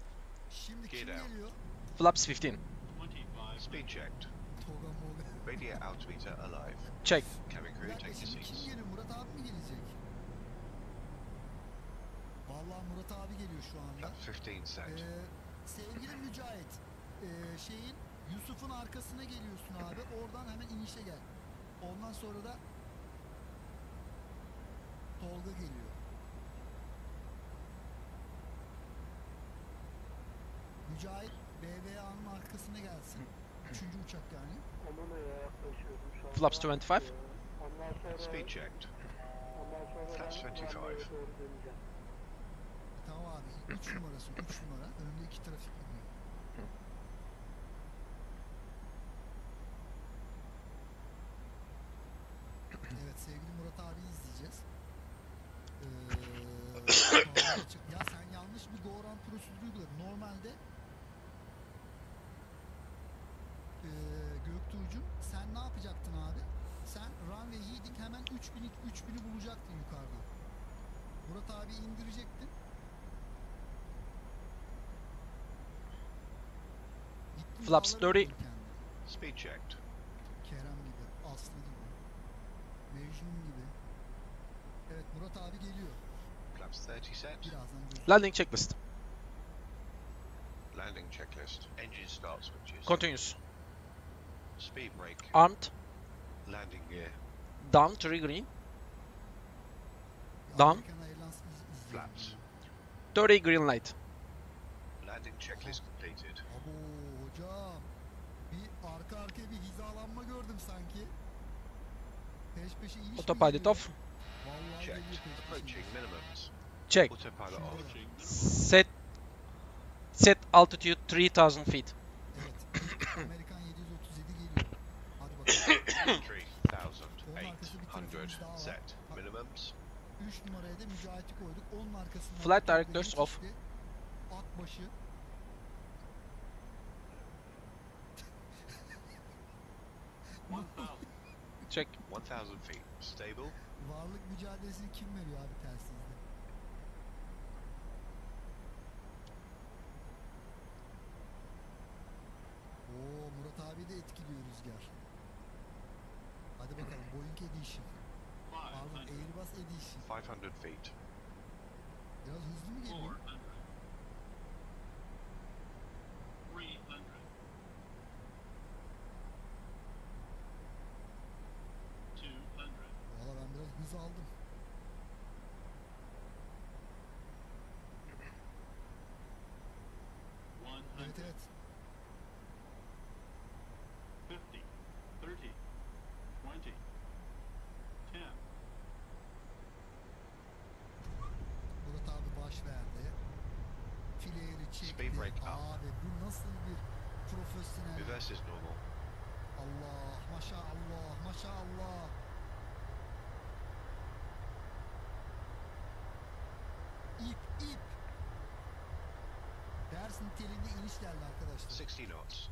Şimdi out. geliyor? Flaps 15. 25. Speed checked. Toga Moga. Radio altimeter alive. Check. Cabin crew take your şimdi kim seats. geliyor? Murat abi mi gelecek? Vallahi Murat abi geliyor şu anda. Flap 15 set. Ee, sevgili Mücahit, ee, şeyin Yusuf'un arkasına geliyorsun abi. Oradan hemen inişe gel. Ondan sonra da Tolga geliyor. Mücahit BVA'nın arkasına gelsin. Üçüncü uçak yani. Flaps 25. Ee, Ondan sonra, Speed checked. Flaps ben 25. runway'e doğru döneceğim. Tamam abi. Üç numarasın. Üç numara. Önünde iki trafik gidiyor. Evet sevgili Murat abi izleyeceğiz. Ee, bağlı açık- ya sen yanlış bir go around prosedürü uyguladın. Normalde ee, Göktuğ'cum sen ne yapacaktın abi? Sen runway heading hemen 3000 3000'i bulacaktın yukarıdan. Murat abi indirecektin. Gittin Flaps dağlara 30. vurdun kendini. Speed checked. Kerem gibi, Aslı gibi, Mecnun gibi. Evet Murat abi geliyor. Flaps 30 set. Landing checklist. Landing checklist. Engine start switches. Continuous. Speed brake. Armed. Landing gear. Down. Tree green. İzleyelim Flaps. ya. 30 green light. Landing checklist completed. Abo hocam. Bir arka arkaya bir hizalanma gördüm sanki. Peş peşe iniş mi Autopilot geliyor? off. Vallahi Checked. geliyor peş peşe. Approaching minimums. Check. Autopilot on. Set. Set altitude 3000 feet. Evet. Amerikan 737 geliyor. Hadi bakalım. 3,800 set. Minimums. 3 numaraya da Mücahit'i koyduk. Onun arkasından Flight da Tolga directors geçti. off. Akbaşı. Check. 1,000 feet. Stable. Varlık mücadelesini kim veriyor abi telsizde? Oo Murat abi de etkiliyor rüzgar. Hadi bakalım Boeing Edition. Pardon Airbus Edition. 500 feet. Biraz hızlı mı geliyor? 300. Valla ben biraz hız aldım. Evet evet. 50, 30, 20, 10, Murat abi baş verdi. Brake up. Abi bu nasıl bir profesyonel? Reverse is normal. Allah maşallah maşallah. İp ip. Ders niteliğinde iniş geldi arkadaşlar. 60 knots.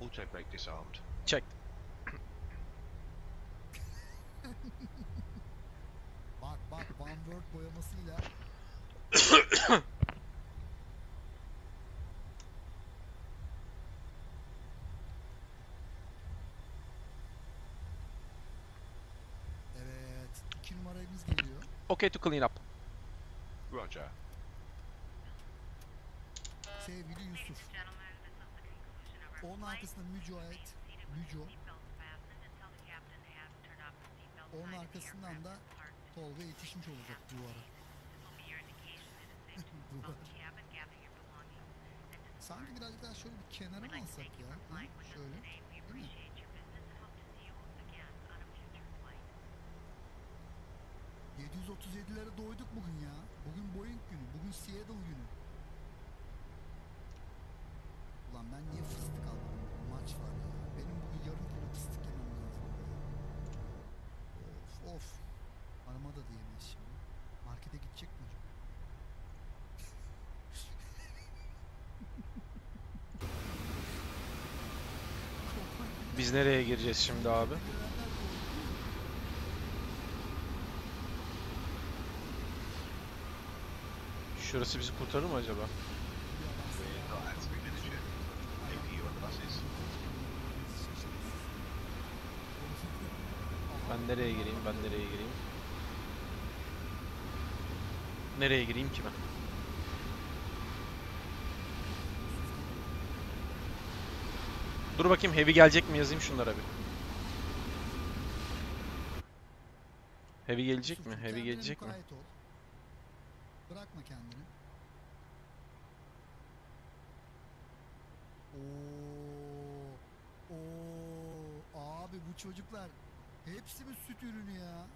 Auto brake disarmed. Çek. Bak bak One Word boyamasıyla. evet. iki numaramız geliyor. Okay to clean up. Roger. Sevgili Yusuf. Onun arkasında Mücahit. Müco. Onun arkasından da. Tolga yetişmiş olacak duvara. This Sanki birazcık daha şöyle bir kenara mı alsak ya? Ha? Şöyle. We mi? appreciate your business and hope to see you again on a future flight. 737'lere doyduk bugün ya. Bugün Boeing günü. Bugün Seattle günü. Ulan ben niye fıstık almadım? Maç var ya. Benim bugün yarım kilo fıstık yemem lazım. Of of. Arama diyemeyiz şimdi. Markete gidecek mi acaba? Biz nereye gireceğiz şimdi abi? Şurası bizi kurtarır mı acaba? Ben nereye gireyim? Ben nereye gireyim? Nereye gireyim ki ben? Dur bakayım heavy gelecek mi yazayım şunlara bir. Heavy gelecek mi? Heavy gelecek mi? Bırakma kendini. Oo, oo, abi bu çocuklar hepsi mi süt ürünü ya?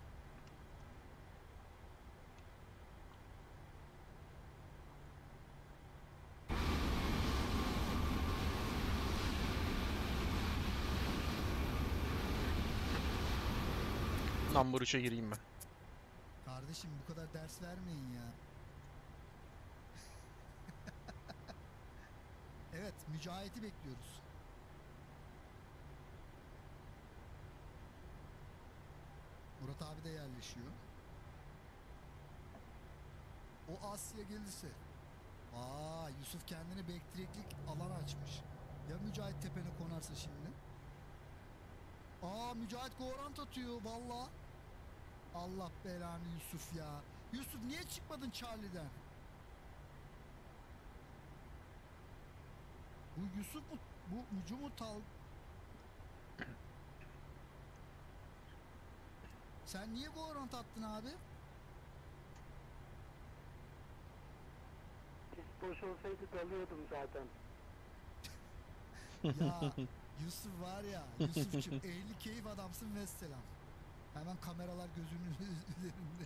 Number 3'e gireyim ben. Kardeşim bu kadar ders vermeyin ya. evet, Mücahit'i bekliyoruz. Murat abi de yerleşiyor. O Asya gelirse. Aa, Yusuf kendine bektireklik alan açmış. Ya Mücahit tepene konarsa şimdi? Aa Mücahit Gorant atıyor valla. Allah belanı Yusuf ya. Yusuf niye çıkmadın Charlie'den? Bu Yusuf mu? Bu Mucu mu Tal? Sen niye Gorant attın abi? Pist boş olsaydı dalıyordum zaten. Ya Yusuf var ya Yusuf'cum ehli keyif adamsın vesselam. Hemen kameralar gözünün üzerinde.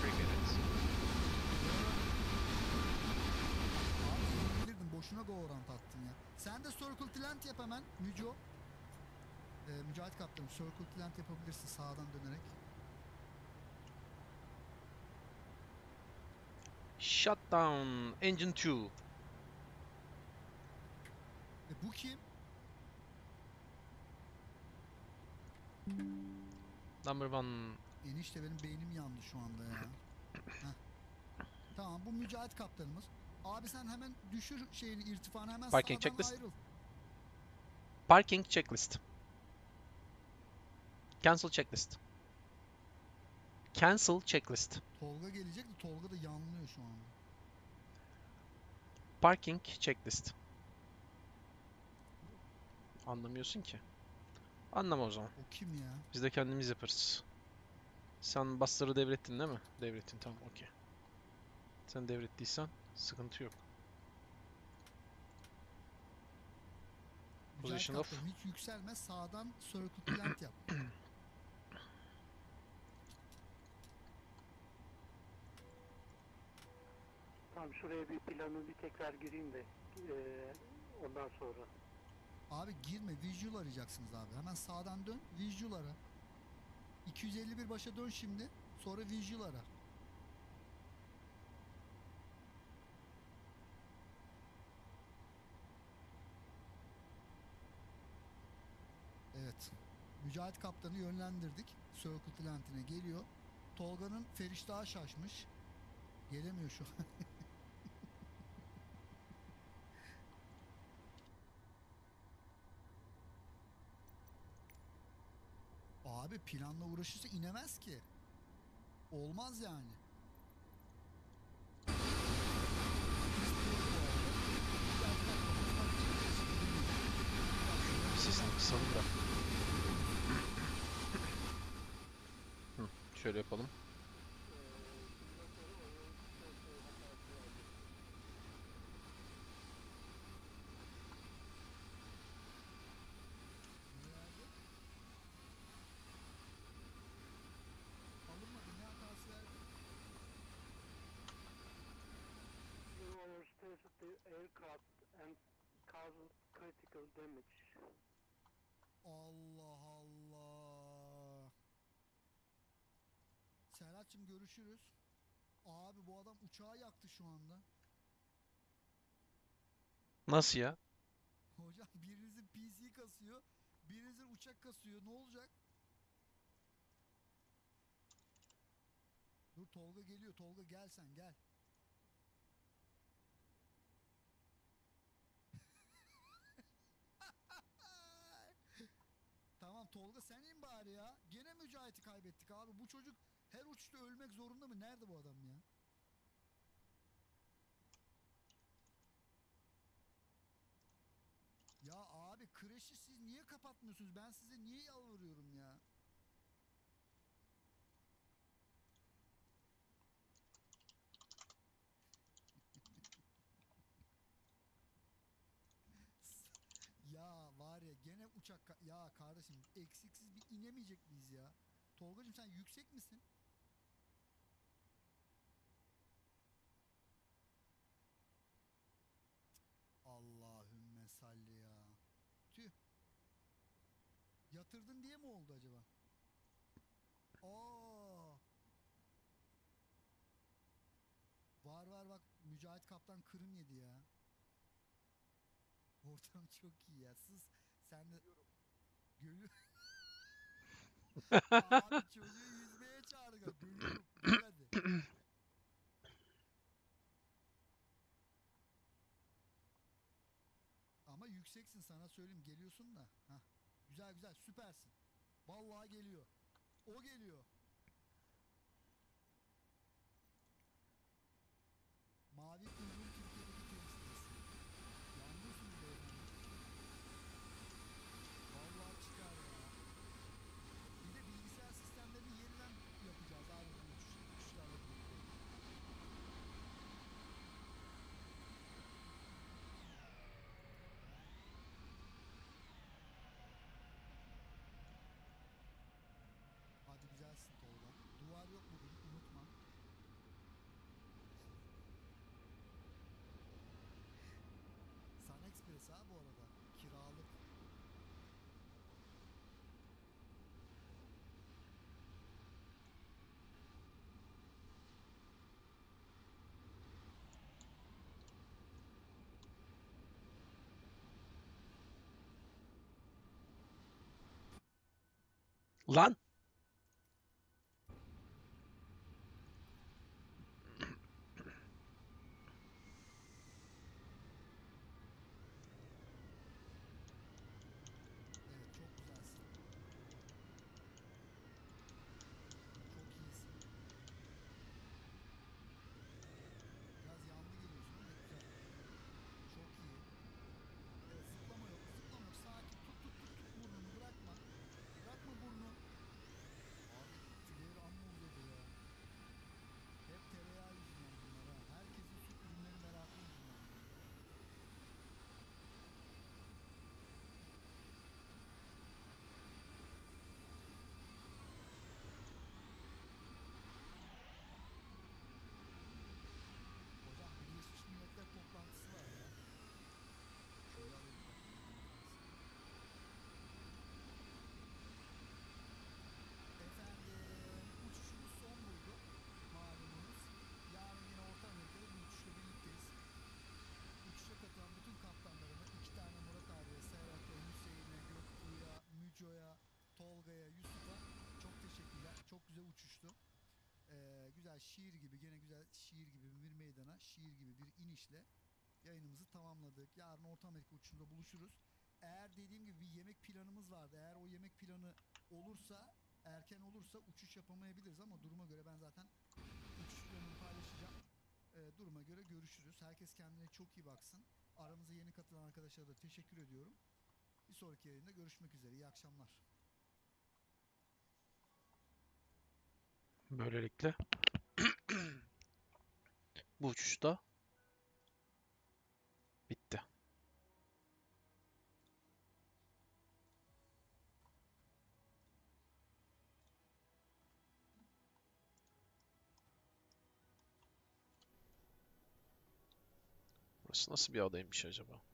Three minutes. Abi boşuna Gorant attın ya. Sen de Circle Tilant yap hemen Müco. Ee, Mücahit kaptanım Circle Tilant yapabilirsin sağdan dönerek. Shut down engine 2. E bu kim? Number 1. Enişte benim beynim yandı şu anda ya. Heh. Tamam bu Mücahit kaptanımız. Abi sen hemen düşür şeyini irtifanı hemen Parking sağdan checklist. ayrıl. Parking checklist. Cancel checklist. Cancel checklist. Tolga gelecek de Tolga da yanlıyor şu anda. Parking checklist. Anlamıyorsun ki. Anlama o zaman. O kim ya? Biz de kendimiz yaparız. Sen basları devrettin değil mi? Devrettin tamam okey. Sen devrettiysen sıkıntı yok. Güzel Position of. Hiç yükselme sağdan circle plant yap. tamam şuraya bir planı bir tekrar gireyim de e, ondan sonra Abi girme visual arayacaksınız abi. Hemen sağdan dön visual ara. 251 başa dön şimdi. Sonra visual ara. Evet. Mücahit kaptanı yönlendirdik. Circle Plant'ine geliyor. Tolga'nın Feriş daha şaşmış. Gelemiyor şu an. Abi planla uğraşırsa inemez ki. Olmaz yani. Da. Hı, şöyle yapalım. Alınmadı ne hatası verdi? You overstated the aircraft and caused critical damage. Allah Allah. Serhat'cığım görüşürüz. Abi bu adam uçağı yaktı şu anda. Nasıl ya? Hocam birinizin PC kasıyor, birinizin uçak kasıyor. Ne olacak? Dur Tolga geliyor. Tolga gel sen gel. tamam Tolga sen in bari ya. Gene Mücahit'i kaybettik abi. Bu çocuk her uçta ölmek zorunda mı? Nerede bu adam ya? Ya abi kreşi siz niye kapatmıyorsunuz? Ben size niye yalvarıyorum ya var ya gene uçak ya kardeşim eksiksiz bir inemeyecek miyiz ya? Tolgacığım sen yüksek misin? Allahümme salli ya. Tüh. Yatırdın diye mi oldu acaba? Aa. Var var bak Mücahit Kaptan kırım yedi ya. Ortam çok iyi ya. Sus sen de Gölü Abi çocuğu yüzmeye. Gölüyorum. Gel hadi. Ama yükseksin sana söyleyeyim geliyorsun da. Hah. Güzel güzel süpersin. Vallahi geliyor. O geliyor. Mavi kuyruğun Lan! Güzel şiir gibi gene güzel şiir gibi bir meydana şiir gibi bir inişle yayınımızı tamamladık. Yarın Orta Amerika uçuşunda buluşuruz. Eğer dediğim gibi bir yemek planımız vardı. Eğer o yemek planı olursa erken olursa uçuş yapamayabiliriz ama duruma göre ben zaten uçuş planını paylaşacağım. Ee, duruma göre görüşürüz. Herkes kendine çok iyi baksın. Aramıza yeni katılan arkadaşlara da teşekkür ediyorum. Bir sonraki yayında görüşmek üzere. İyi akşamlar. Böylelikle bu uçuşta bitti. Burası nasıl bir adaymış acaba?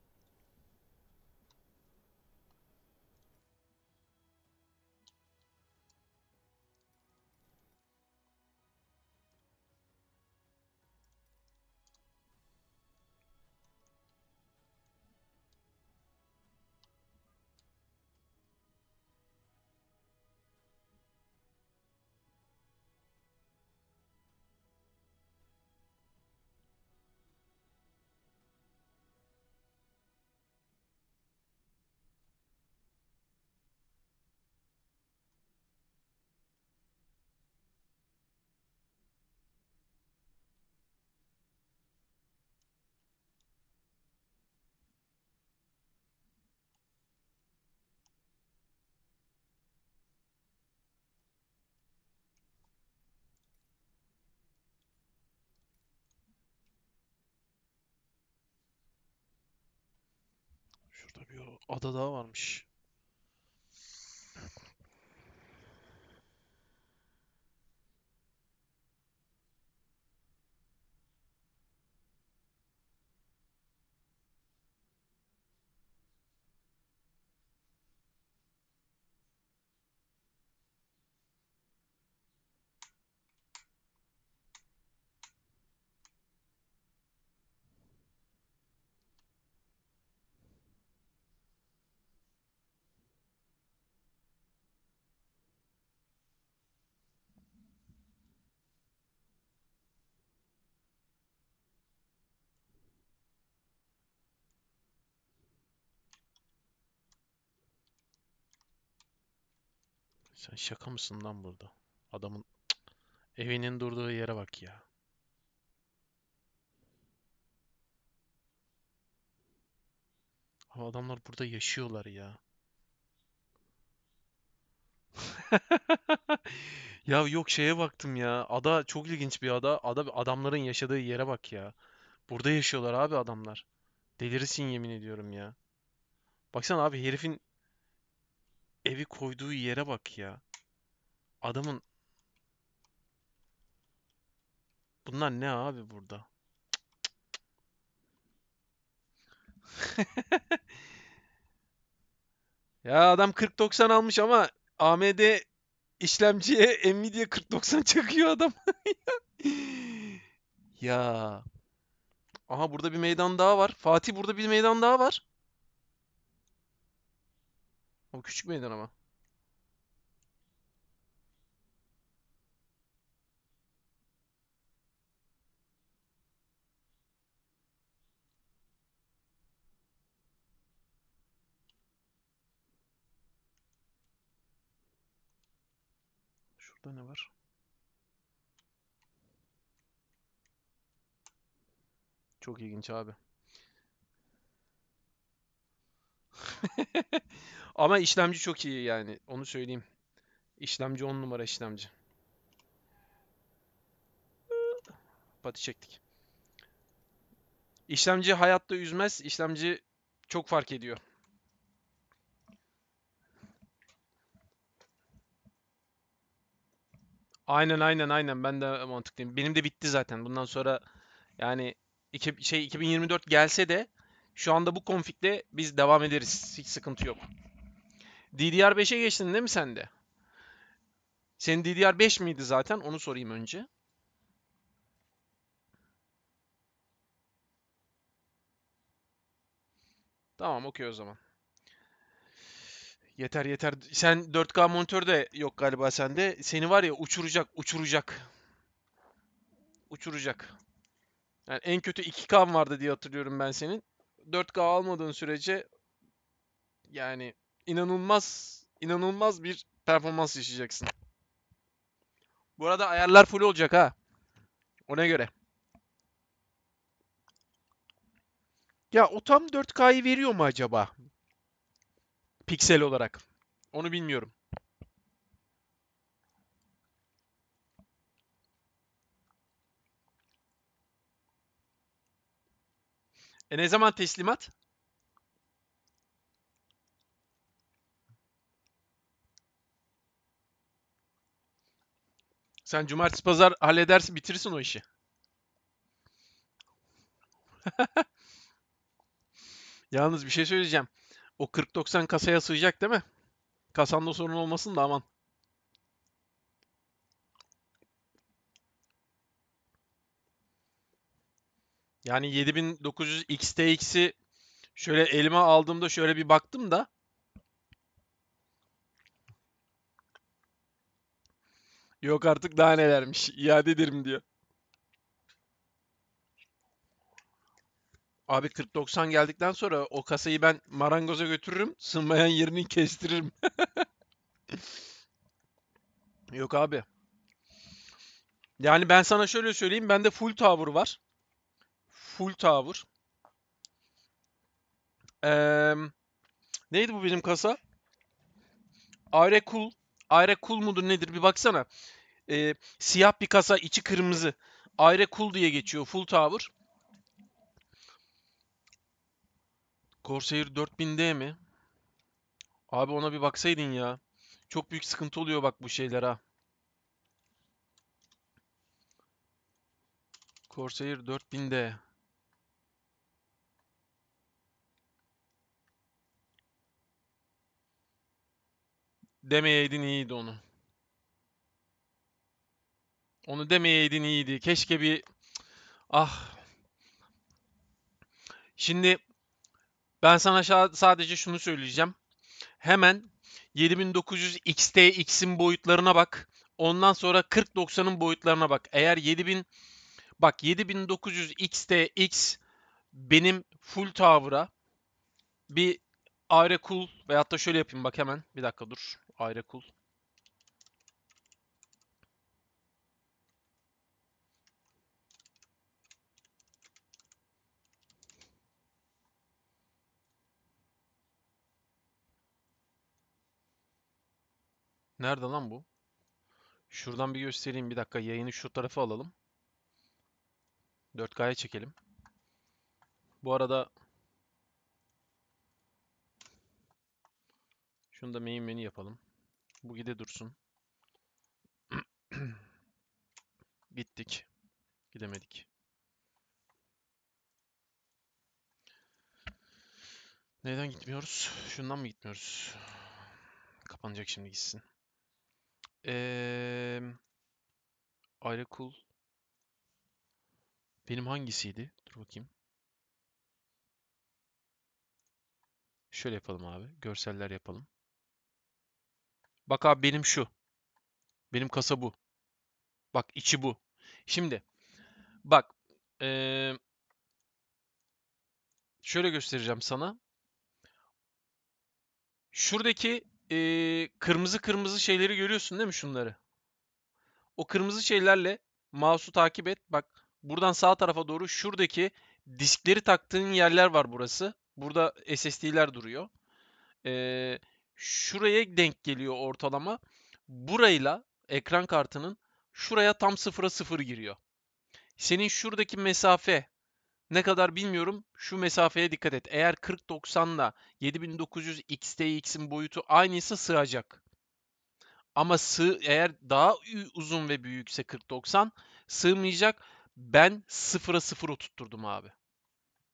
Ada daha varmış. Sen şaka mısın lan burada? Adamın evinin durduğu yere bak ya. Ama adamlar burada yaşıyorlar ya. Ya yok şeye baktım ya. Ada çok ilginç bir ada. Ada adamların yaşadığı yere bak ya. Burada yaşıyorlar abi adamlar. Delirirsin yemin ediyorum ya. Baksana abi herifin evi koyduğu yere bak ya. Adamın Bunlar ne abi burada? Ya adam 4090 almış ama AMD işlemciye Nvidia 4090 çakıyor adam. Ya. Aha burada bir meydan daha var. Fatih burada bir meydan daha var. O küçük meydan ama. Şurada ne var? Çok ilginç abi. Ama işlemci çok iyi yani. Onu söyleyeyim. İşlemci 10 numara işlemci. Pati çektik. İşlemci hayatta üzmez. İşlemci çok fark ediyor. Aynen aynen aynen ben de mantıklıyım. Benim de bitti zaten. Bundan sonra yani iki, şey 2024 gelse de şu anda bu konfigde biz devam ederiz. Hiç sıkıntı yok. DDR5'e geçtin değil mi sen de? Senin DDR5 miydi zaten? Onu sorayım önce. Tamam okey o zaman. Yeter yeter. Sen 4K monitör de yok galiba sende. Seni var ya uçuracak, uçuracak. Uçuracak. Yani en kötü 2K vardı diye hatırlıyorum ben senin. 4K almadığın sürece yani inanılmaz inanılmaz bir performans yaşayacaksın. Bu arada ayarlar full olacak ha. Ona göre. Ya o tam 4K'yı veriyor mu acaba? Piksel olarak. Onu bilmiyorum. E ne zaman teslimat? Sen cumartesi pazar halledersin bitirirsin o işi. Yalnız bir şey söyleyeceğim. O 4090 kasaya sığacak değil mi? Kasanda sorun olmasın da aman. Yani 7900 XTX'i şöyle elime aldığımda şöyle bir baktım da Yok artık daha nelermiş. İade ederim diyor. Abi 4090 geldikten sonra o kasayı ben marangoza götürürüm. Sınmayan yerini kestiririm. Yok abi. Yani ben sana şöyle söyleyeyim. Bende full tower var. Full tower. Eee, neydi bu benim kasa? Aire Aire Cool mudur nedir bir baksana. Ee, siyah bir kasa içi kırmızı. Aire Cool diye geçiyor. Full tower. Corsair 4000D mi? Abi ona bir baksaydın ya. Çok büyük sıkıntı oluyor bak bu şeyler ha. Corsair 4000D. Demeyeydin iyiydi onu. Onu demeyeydin iyiydi. Keşke bir... Ah. Şimdi ben sana sadece şunu söyleyeceğim. Hemen 7900 XTX'in boyutlarına bak. Ondan sonra 4090'ın boyutlarına bak. Eğer 7000 bak 7900 XTX benim full tower'a bir aire cool veyahut da şöyle yapayım bak hemen. Bir dakika dur. Cool. Nerede lan bu? Şuradan bir göstereyim. Bir dakika yayını şu tarafa alalım. 4K'ya çekelim. Bu arada şunu da main menü yapalım. Bu gide dursun. Gittik. Gidemedik. Neden gitmiyoruz? Şundan mı gitmiyoruz? Kapanacak şimdi gitsin. Aile Cool. Benim hangisiydi? Dur bakayım. Şöyle yapalım abi. Görseller yapalım. Bak abi benim şu. Benim kasa bu. Bak içi bu. Şimdi bak eee, şöyle göstereceğim sana. Şuradaki eee, kırmızı kırmızı şeyleri görüyorsun değil mi şunları? O kırmızı şeylerle mouse'u takip et. Bak buradan sağ tarafa doğru şuradaki diskleri taktığın yerler var burası. Burada SSD'ler duruyor. Eee, şuraya denk geliyor ortalama. Burayla ekran kartının şuraya tam sıfıra sıfır giriyor. Senin şuradaki mesafe ne kadar bilmiyorum. Şu mesafeye dikkat et. Eğer 4090 ile 7900 XTX'in boyutu aynıysa sığacak. Ama sığ eğer daha uzun ve büyükse 4090 sığmayacak. Ben sıfıra sıfır oturtturdum abi.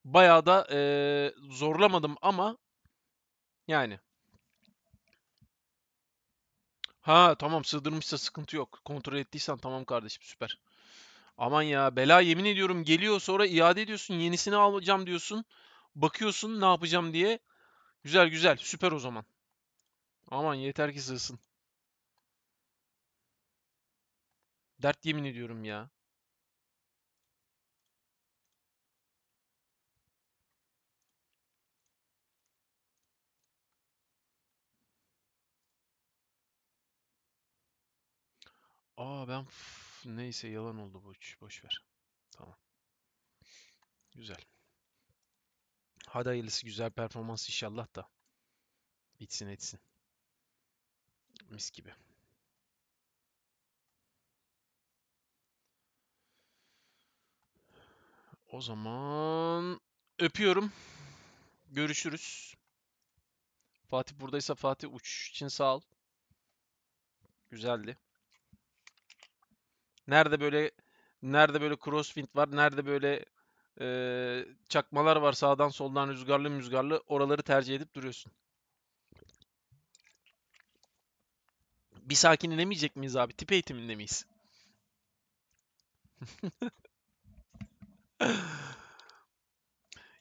Bayağı da eee, zorlamadım ama yani. Ha tamam sığdırmışsa sıkıntı yok. Kontrol ettiysen tamam kardeşim süper. Aman ya bela yemin ediyorum geliyor sonra iade ediyorsun yenisini alacağım diyorsun. Bakıyorsun ne yapacağım diye. Güzel güzel süper o zaman. Aman yeter ki sığsın. Dert yemin ediyorum ya. Aa ben f- neyse yalan oldu bu uç. Boş ver. Tamam. Güzel. Hadi hayırlısı güzel performans inşallah da. Bitsin etsin. Mis gibi. O zaman öpüyorum. Görüşürüz. Fatih buradaysa Fatih uçuş için sağ ol. Güzeldi. Nerede böyle nerede böyle crosswind var, nerede böyle eee, çakmalar var sağdan soldan rüzgarlı rüzgarlı oraları tercih edip duruyorsun. Bir sakin inemeyecek miyiz abi? Tip eğitiminde miyiz?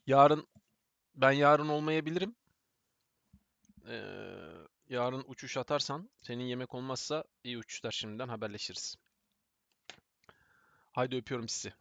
Yarın ben yarın olmayabilirim. Eee, yarın uçuş atarsan senin yemek olmazsa iyi uçuşlar şimdiden haberleşiriz. Haydi öpüyorum sizi.